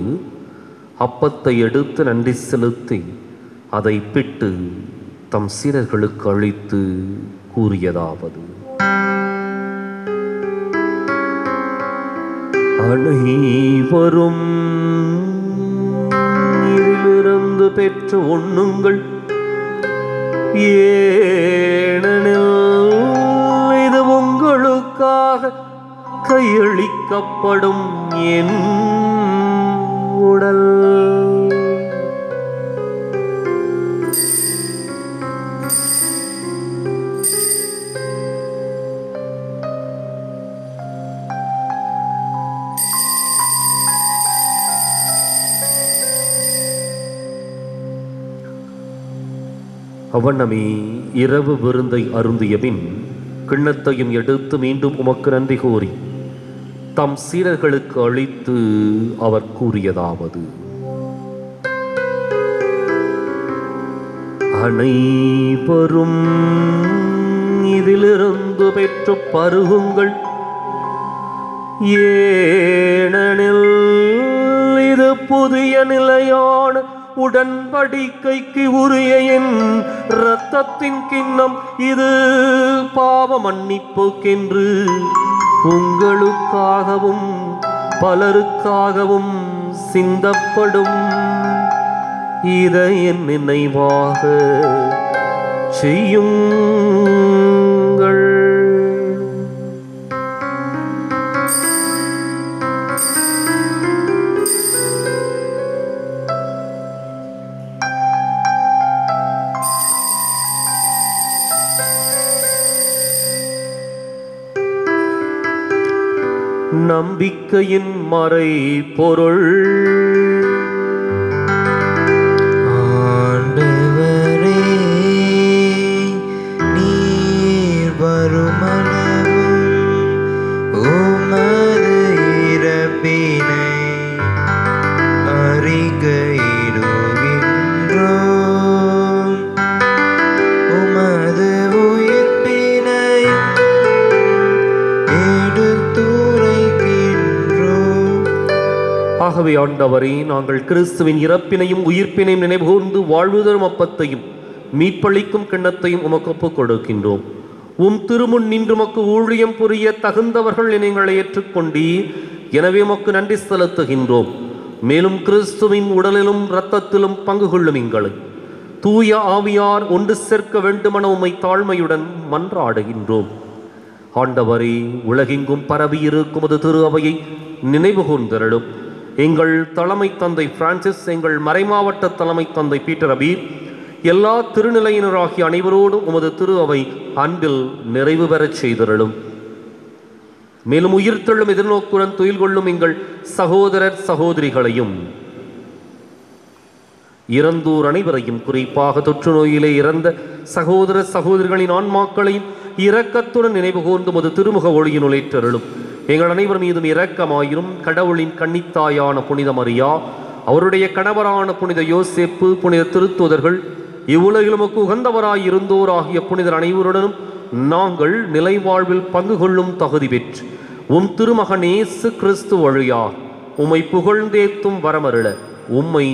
அப்பத்தை எடுத்து நன்றி செலுத்தி அதை பிட்டு தம் சீரர்களுக்கு அளித்து கூறியதாவது. அனைவரும் இதிலிருந்து பெற்று உண்ணுங்கள். ஏனெனில் இது உங்களுக்காக கையளிக்கப்படும் என் உடல். அவனமே இரவு விருந்தை அருந்திய பின் கிண்ணத்தையும் எடுத்து மீண்டும் உமக்கு நன்றி கூறி தம் சீரர்களுக்கு அளித்து அவர் கூறியதாவது. அனைவரும் இதிலிருந்து பெற்று பருகுங்கள். ஏனெனில் இது புதிய நிலையான உடன்படிக்கைக்கு உரிய என் இரத்தத்தின் கிண்ணம் இது பாவ மன்னிப்புக்கென்று உங்களுக்காகவும் பலருக்காகவும் சிந்தப்படும். இதை என் நினைவாக செய்யும். நம்பிக்கையின் மறை பொருள் ஆகவே ஆண்டவரே நாங்கள் கிறிஸ்துவின் இறப்பினையும் உயிர்ப்பினையும் நினைவுகூர்ந்து வாழ்வுதரும் அப்பத்தையும் மீட்பளிக்கும் கிண்ணத்தையும் உமக்கு ஒப்புக் கொடுக்கின்றோம். உம் திருமுன் நின்று உமக்கு ஊழியம் புரிய தகுந்தவர்கள் என எங்களை ஏற்றுக்கொண்டீர். எனவே உமக்கு நன்றி செலுத்துகின்றோம். மேலும் கிறிஸ்துவின் உடலிலும் இரத்தத்திலும் பங்கு கொள்ளும் எங்களை. தூய ஆவியார் ஒன்று சேர்க்க வேண்டுமென உம்மை தாழ்மையுடன் மன்றாடுகின்றோம். ஆண்டவரே உலகெங்கும் பரவி இருக்கும் அது திரு அவையை நினைவு கூர்ந்தருளும். எங்கள் தலைமை தந்தை பிரான்சிஸ் எங்கள் மறைமாவட்ட தலைமை தந்தை பீட்டர் அபீர் எல்லா திருநிலையினராகிய அனைவரோடும் உமது திரு அவை அன்பில் நிறைவு பெறச் செய்தருளும். மேலும் உயிர்த்தெழும் எதிர்நோக்குடன் துயில் கொள்ளும் எங்கள் சகோதரர் சகோதரிகளையும் இறந்தோர் அனைவரையும் குறிப்பாக தொற்று நோயிலே இறந்த சகோதர சகோதரிகளின் ஆன்மாக்களையும் இரக்கத்துடன் நினைவு கூர்ந்து மது திருமுக ஒளியின் உழைத்தருளும் எங்கள் அனைவர் மீதும் இரக்கமாயிரும். கடவுளின் கன்னித்தாயான புனித மரியா அவருடைய கணவரான புனித யோசேப்பு புனித திருத்துதர்கள் இவ்வுலகில் நமக்கு உகந்தவராய் இருந்தோர் ஆகிய புனிதர் அனைவருடனும் நாங்கள் நிலை வாழ்வில் பங்கு கொள்ளும் தகுதி பெற்று உம் திருமகனேசு கிறிஸ்து வழியா உம்மை புகழ்ந்தேத்தும் வரமருள உம்மை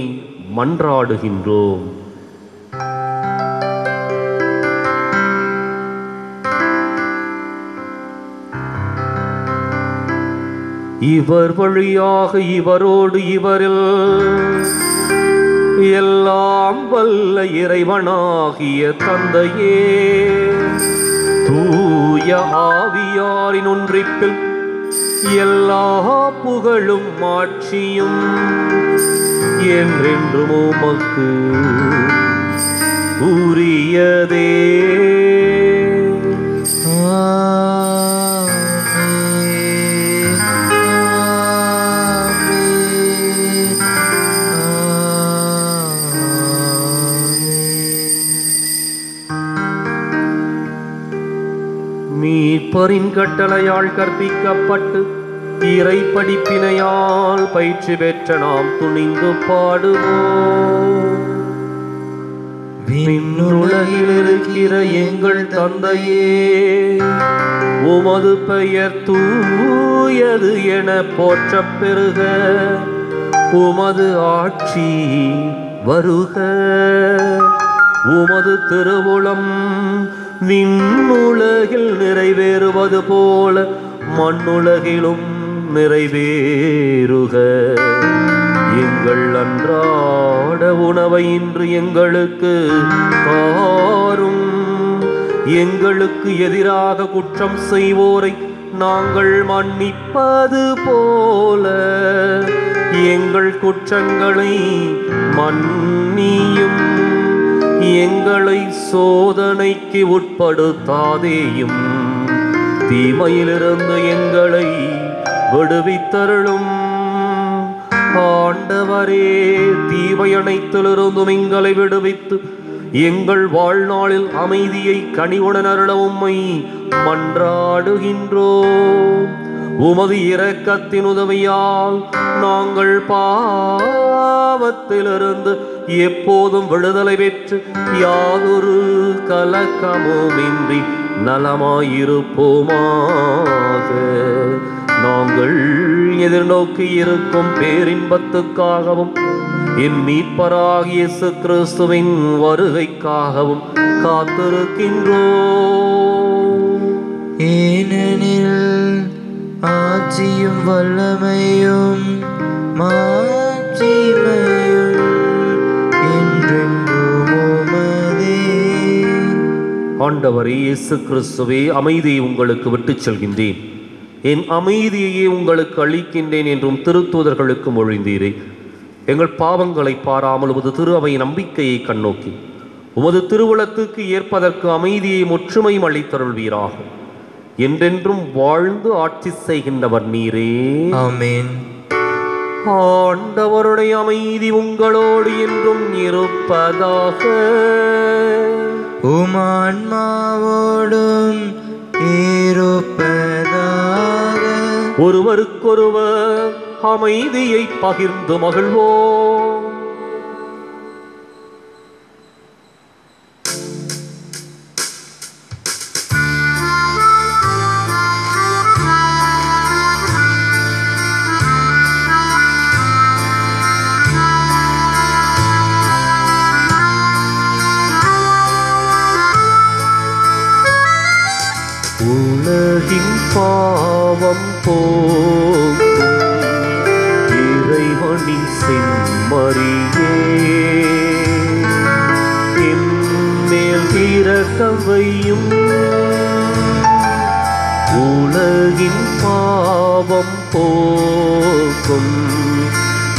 மன்றாடுகின்றோம். இவர் வழியாக இவரோடு இவரில் எல்லாம் வல்ல இறைவனாகிய தந்தையே. தூய ஆவியாரின் ஒன்றிப்பில் எல்லா புகழும் மாட்சியும் என்றென்றும் உமக்கு உரியதே. ஆ. மீட்பரின் கட்டளையால் கற்பிக்கப்பட்டு இறை படிப்பினையால் பயிற்சி பெற்ற நாம் துணிந்து பாடுவோம். விண்ணுலகில் இருக்கிற எங்கள் தந்தையே உமது பெயர் தூயது என போற்றப் பெறுக. உமது ஆட்சி வருக. உமது திருவுளம் விண்ணுலகில் நிறைவேறுவது போல மண்ணுலகிலும் நிறைவேறுக. எங்கள் அன்றாட உணவை இன்று எங்களுக்கு தாரும். எங்களுக்கு எதிராக குற்றம் செய்வோரை நாங்கள் மன்னிப்பது போல. எங்கள் குற்றங்களை மன்னியும் எங்களை சோதனைக்கு உட்படுத்தாதேயும். தீமையிலிருந்து எங்களை விடுவித்தருளும். ஆண்டவரே தீமை அனைத்திலிருந்தும் எங்களை விடுவித்து எங்கள் வாழ்நாளில் அமைதியை கனிவுடன் அருள உம்மை மன்றாடுகின்றோ. உமது இரக்கத்தின் உதவியால் நாங்கள் பாவத்திலிருந்து எப்போதும் விடுதலை பெற்று யாதொரு கலக்கமுமின்றி நலமாயிருப்போமாக. நாங்கள் எதிர்நோக்கி இருக்கும் பேரின்பத்துக்காகவும் என் மீட்பராகிய இயேசு கிறிஸ்துவின் வருகைக்காகவும் காத்திருக்கின்றோம். ஏனெனில் ஆட்சியும் வல்லமையும் மாட்சிமையும் ஆண்டவரே இயேசு கிறிஸ்துவே அமைதியை உங்களுக்கு விட்டுச் செல்கின்றேன். என் அமைதியையே உங்களுக்கு அளிக்கின்றேன் என்றும் திருத்தூதர்களுக்கு மொழிந்தீரே எங்கள் பாவங்களை பாராமல் உமது திரு அவை நம்பிக்கையை கண்ணோக்கி உமது திருவுளத்துக்கு ஏற்பதற்கு அமைதியை ஒற்றுமையும் அளித்தருள்வீராகும் என்றென்றும் வாழ்ந்து ஆட்சி செய்கின்றவர் நீரே. ஆமென். ஆண்டவருடைய அமைதி உங்களோடு என்றும் இருப்பதாக. உமான்மாவோடும் இருப்பதாக. ஒருவருக்கொருவர் அமைதியை பகிர்ந்து மகிழ்வோம். போக்கும் இறைவனி செம்மறியே. என்மேல் இரக்கம் உலகின் பாவம் போக்கும்.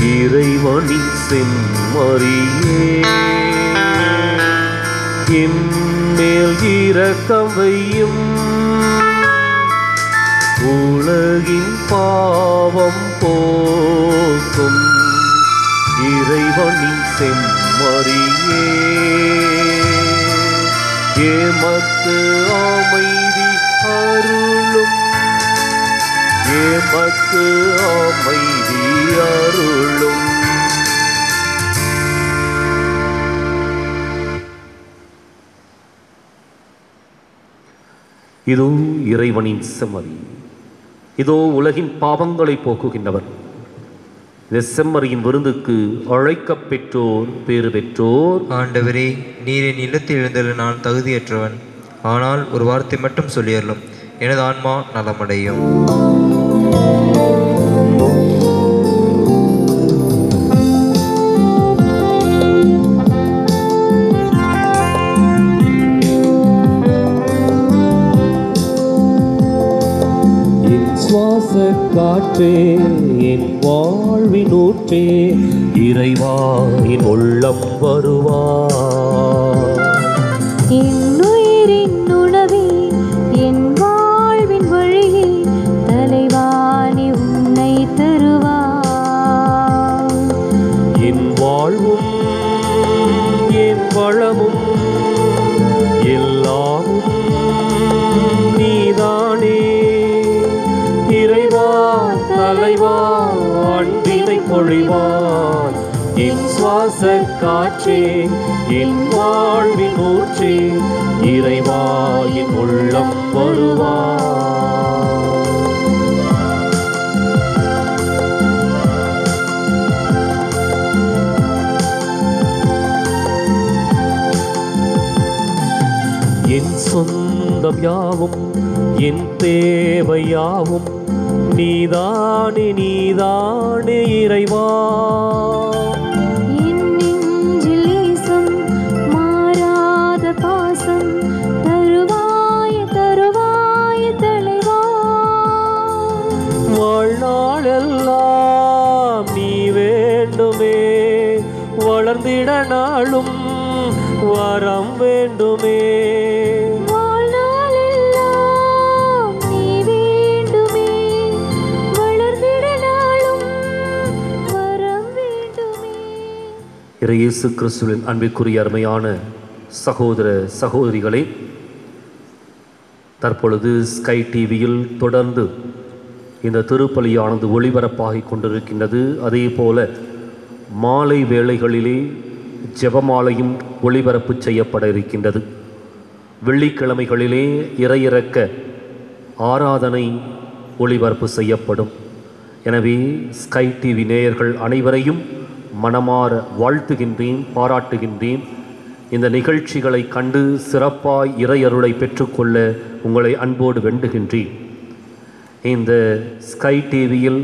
இறைவனி செம்மறியே. என்மேல் இரக்கம் உலகின் பாவம் போக்கும் இறைவனின் செம்மறியே. ஏமத்து அமைதி அருளும். ஏமத்து அமைதி அருளும். இதோ இறைவனின் செம்மறி. இதோ உலகின் பாவங்களை போக்குகின்றவர். இந்த செம்மறியின் விருந்துக்கு அழைக்கப் பெற்றோர் பேறு பெற்றோர். ஆண்டவரே நீரின் இல்லத்தில் எழுந்தது நான் தகுதியற்றவன். ஆனால் ஒரு வார்த்தை மட்டும் சொல்லியறலும் எனது ஆன்மா நலமடையும். காற்றே என் வாழ்வின் ஊற்றே இறைவா என் உள்ளம் வருவா. என்னுயிரின் உணவே என் வாழ்வின் வழியே தலைவாணி உன்னை தருவார் என் வாழ்வும் என் வளமும் பொழிவான் என் சுவாச காற்றே என் வாழ்வின் ஊற்றே இறைவாயின் உள்ளம் வருவான் என் சொந்தம் யாவும் என் தேவையாவும் யாவும் நீதானே நீதானே இறைவா. என் நெஞ்சில் ஈசம் மாறாத பாசம் தருவாய தருவாய தலைவா. வாழ்நாளெல்லாம் நீ வேண்டுமே வளர்ந்திட நாளும் வரம் வேண்டுமே. இயேசு கிறிஸ்துவின் அன்பிற்குரிய அருமையான சகோதர சகோதரிகளே தற்பொழுது ஸ்கை டிவியில் தொடர்ந்து இந்த திருப்பலியானது ஒளிபரப்பாகி கொண்டிருக்கின்றது. அதே போல மாலை வேளைகளிலே ஜெபமாலையும் ஒளிபரப்பு செய்யப்பட இருக்கின்றது. வெள்ளிக்கிழமைகளிலே இறையிறக்க ஆராதனை ஒளிபரப்பு செய்யப்படும். எனவே ஸ்கை டிவி நேயர்கள் அனைவரையும் மனமாற வாழ்த்துகின்றேன் பாராட்டுகின்றேன். இந்த நிகழ்ச்சிகளை கண்டு சிறப்பாய் இறையருளை பெற்றுக்கொள்ள உங்களை அன்போடு வேண்டுகின்றேன். இந்த ஸ்கை டிவியில்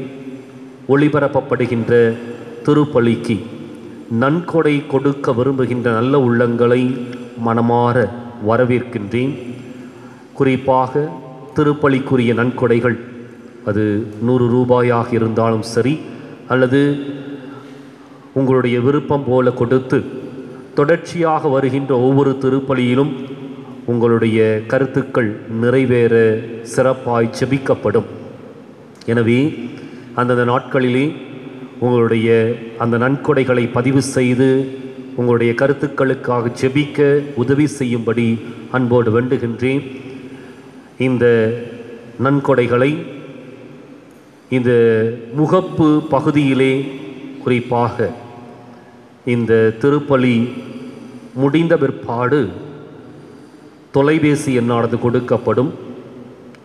ஒளிபரப்பப்படுகின்ற திருப்பலிக்கு நன்கொடை கொடுக்க விரும்புகின்ற நல்ல உள்ளங்களை மனமாற வரவேற்கின்றேன். குறிப்பாக திருப்பலிக்குரிய நன்கொடைகள் அது நூறு ரூபாயாக இருந்தாலும் சரி அல்லது உங்களுடைய விருப்பம் போல கொடுத்து தொடர்ச்சியாக வருகின்ற ஒவ்வொரு திருப்பலியிலும் உங்களுடைய கருத்துக்கள் நிறைவேற சிறப்பாய் செபிக்கப்படும். எனவே அந்தந்த நாட்களிலே உங்களுடைய அந்த நன்கொடைகளை பதிவு செய்து உங்களுடைய கருத்துக்களுக்காக செபிக்க உதவி செய்யும்படி அன்போடு வேண்டுகின்றேன். இந்த நன்கொடைகளை இந்த முகப்பு பகுதியிலே குறிப்பாக இந்த திருப்பலி முடிந்த பிற்பாடு தொலைபேசி எண்ணானது கொடுக்கப்படும்.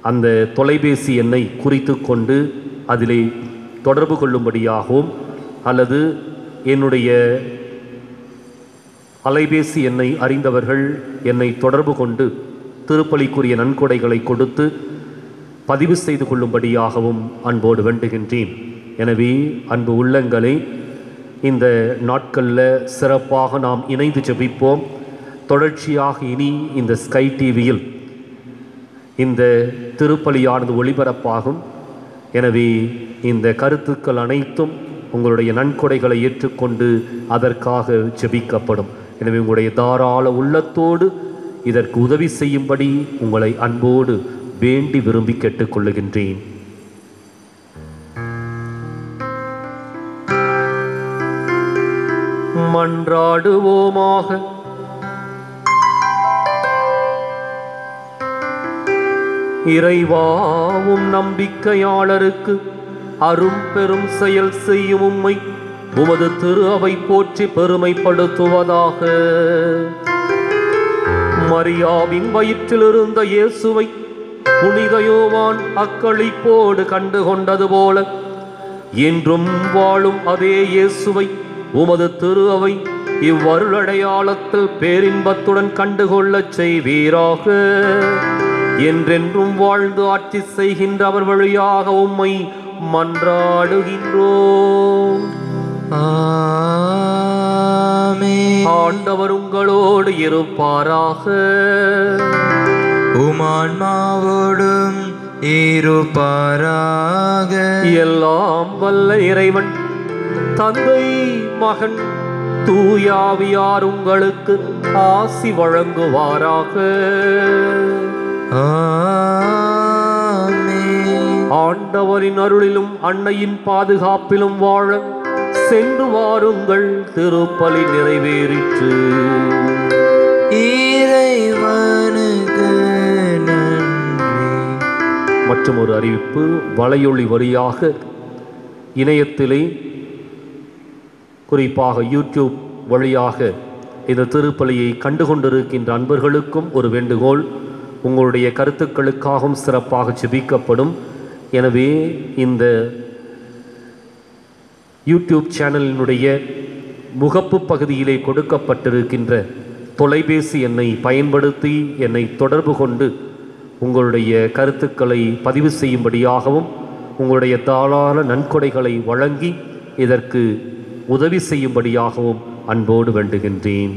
அந்த தொலைபேசி எண்ணை குறித்து கொண்டு அதிலே தொடர்பு கொள்ளும்படியாகவும் அல்லது என்னுடைய அலைபேசி எண்ணை அறிந்தவர்கள் என்னை தொடர்பு கொண்டு திருப்பலிக்குரிய நன்கொடைகளை கொடுத்து பதிவு செய்து கொள்ளும்படியாகவும் அன்போடு வேண்டுகின்றேன். எனவே அன்பு உள்ளங்களை இந்த நாட்களில் சிறப்பாக நாம் இணைந்து ஜெபிப்போம். தொடர்ச்சியாக இனி இந்த ஸ்கை டிவியில் இந்த திருப்பலியானது ஒளிபரப்பாகும். எனவே இந்த கருத்துக்கள் அனைத்தும் உங்களுடைய நன்கொடைகளை ஏற்றுக்கொண்டு அதற்காக ஜெபிக்கப்படும். எனவே உங்களுடைய தாராள உள்ளத்தோடு இதற்கு உதவி செய்யும்படி உங்களை அன்போடு வேண்டி விரும்பி கேட்டுக்கொள்ளுகின்றேன். மன்றாடுவோமாக. இறைவாவும் நம்பிக்கையாளருக்கு அரும் பெரும் செயல் செய்யும் உம்மை உமது திரு அவை போற்றி பெருமைப்படுத்துவதாக. மரியாவின் வயிற்றிலிருந்த இயேசுவை புனித யோவான் அக்களிப்போடு கண்டுகொண்டது போல என்றும் வாழும் அதே இயேசுவை உமது திரு அவை இவ்வருளடையாளத்தில் பேரின்பத்துடன் கண்டுகொள்ளச் செய்வீராக. என்றென்றும் வாழ்ந்து ஆட்சி செய்கின்ற அவர் வழியாக உம்மை மன்றாடுகின்றோம். ஆண்டவர் உங்களோடு இருப்பாராக. உமான்மாவோடும் இருப்பாராக. எல்லாம் வல்ல இறைவன் தந்தை மகன் தூயாவியார் உங்களுக்கு ஆசி வழங்குவாராக. ஆண்டவரின் அருளிலும் அன்னையின் பாதுகாப்பிலும் வாழ சென்று வாருங்கள் திருப்பலி நிறைவேறிற்று. மற்றும் ஒரு அறிவிப்பு வலையொலி வழியாக இணையத்திலே குறிப்பாக யூடியூப் வழியாக இந்த திருப்பலியை கண்டு கொண்டிருக்கின்ற அன்பர்களுக்கும் ஒரு வேண்டுகோள். உங்களுடைய கருத்துக்களுக்காகவும் சிறப்பாக செபிக்கப்படும் எனவே இந்த யூடியூப் சேனலினுடைய முகப்பு பகுதியிலே கொடுக்கப்பட்டிருக்கின்ற தொலைபேசி எண்ணை பயன்படுத்தி என்னை தொடர்பு கொண்டு உங்களுடைய கருத்துக்களை பதிவு செய்யும்படியாகவும் உங்களுடைய தாளான நன்கொடைகளை வழங்கி இதற்கு உதவி செய்யும்படியாகவும் அன்போடு வேண்டுகின்றேன்.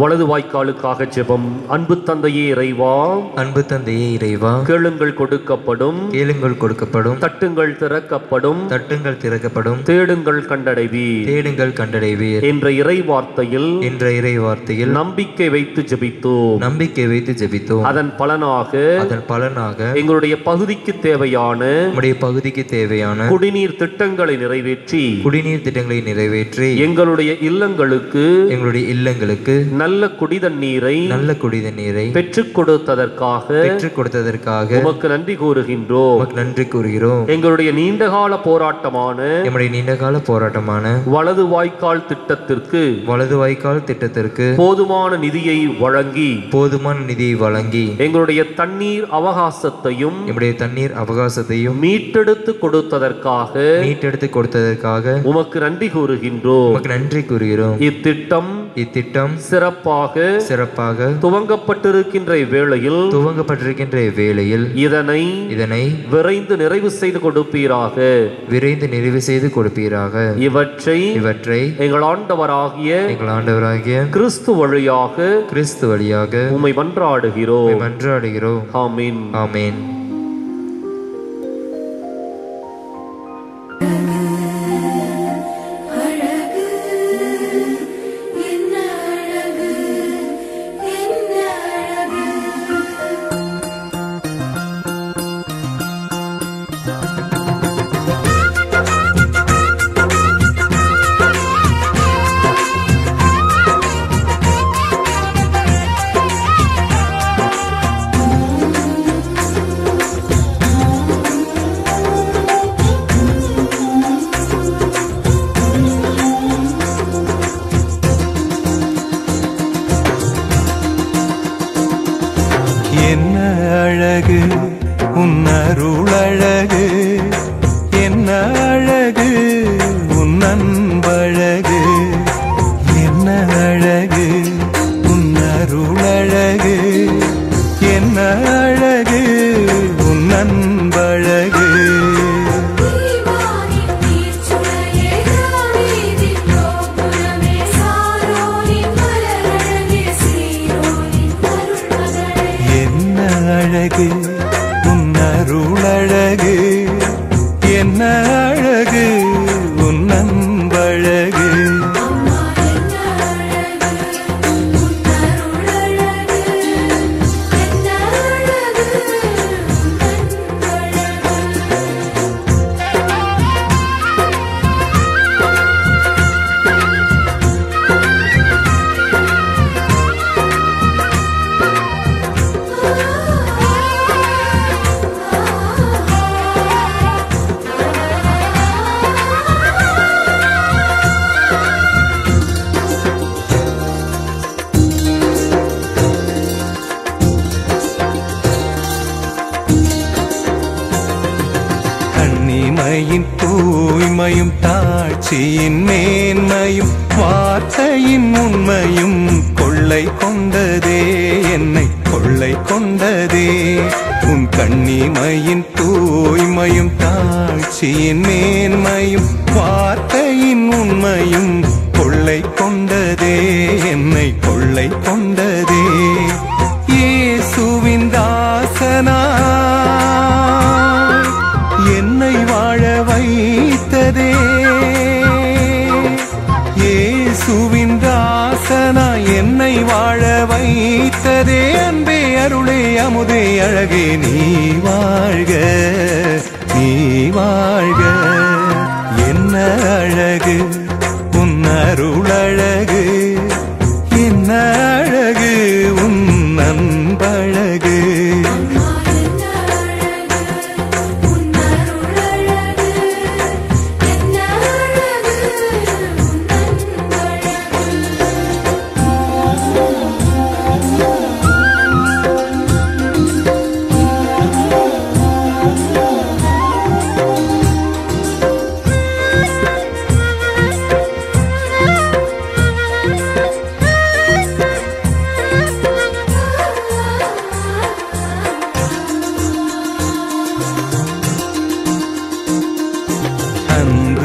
வலது வாய்க்காலுக்காக ஜெபம். அன்பு தந்தையே இறைவா அன்பு தந்தையே இறைவா கேளுங்கள் கொடுக்கப்படும். கேளுங்கள் கொடுக்கப்படும். தட்டுங்கள் திறக்கப்படும். தட்டுங்கள் திறக்கப்படும். தேடுங்கள் கண்டடைவீர். தேடுங்கள் கண்டடைவீர். என்ற இறை வார்த்தையில் என்ற இறை வார்த்தையில் நம்பிக்கை வைத்து ஜெபித்தோம். நம்பிக்கை வைத்து ஜெபித்தோம். அதன் பலனாக அதன் பலனாக எங்களுடைய பகுதிக்கு தேவையான நம்முடைய பகுதிக்கு தேவையான குடிநீர் திட்டங்களை நிறைவேற்றி குடிநீர் திட்டங்களை நிறைவேற்றி எங்களுடைய இல்லங்களுக்கு எங்களுடைய இல்லங்களுக்கு நல்ல குடிதண்ணீரை நல்ல குடித நீரை பெற்றுக் கொடுத்ததற்காக பெற்றுக் கொடுத்ததற்காக உமக்கு நன்றி கூறுகின்றோம். உமக்கு நன்றி கூறுகிறோம். எங்களுடைய நீண்டகால போராட்டமான எம்முடைய நீண்டகால போராட்டமான வலது வாய்க்கால் திட்டத்திற்கு வலது வாய்க்கால் திட்டத்திற்கு போதுமான நிதியை வழங்கி போதுமான நிதியை வழங்கி எங்களுடைய தண்ணீர் அவகாசத்தையும் எம்முடைய தண்ணீர் அவகாசத்தையும் மீட்டெடுத்து கொடுத்ததற்காக மீட்டெடுத்து கொடுத்ததற்காக உமக்கு நன்றி கூறுகின்றோம். நன்றி கூறுகிறோம். இத்திட்டம் இத்திட்டம் சிறப்பாக சிறப்பாக துவங்கப்பட்டிருக்கின்ற வேளையில் துவங்கப்பட்டிருக்கின்ற வேளையில் இதனை இதனை விரைந்து நிறைவு செய்து கொடுப்பீராக. விரைந்து நிறைவு செய்து கொடுப்பீராக. இவற்றை இவற்றை எங்கள் ஆண்டவராகிய எங்கள் ஆண்டவராகிய கிறிஸ்து வழியாக கிறிஸ்து வழியாக உம்மை மன்றாடுகிறோம். மன்றாடுகிறோம். ஆமீன். ஆமேன்.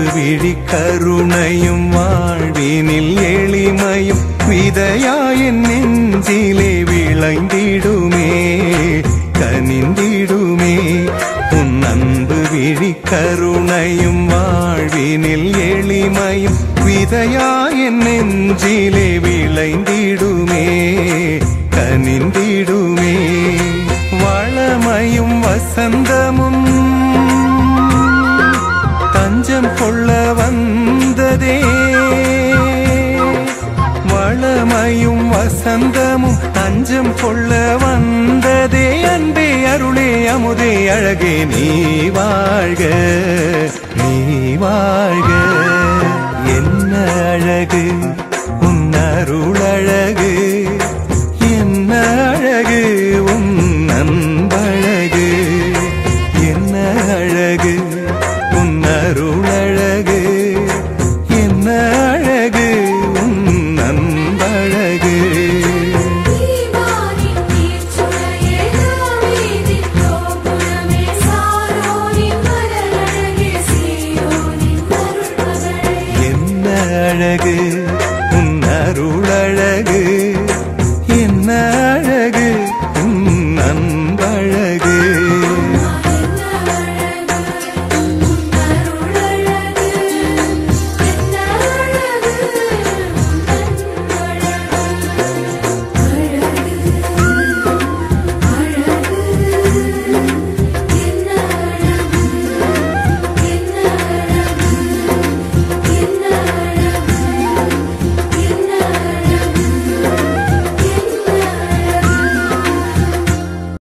அன்பு விழி கருணையும் வாழ்வினில் எளிமையும் விதையாயின் நெஞ்சிலே விளைந்திடுமே கனிந்திடுமே. உன் அன்பு விழி கருணையும் வாழ்வினில் எளிமையும் விதையாயின் நெஞ்சிலே விளைந்திடுமே கனிந்திடுமே. வளமையும் வசந்த கொள்ள வந்ததே. வளமையும் வசந்தமும் தஞ்சம் கொள்ள வந்ததே. அன்பே அருளே அமுதே அழகே நீ வாழ்க நீ வாழ்க.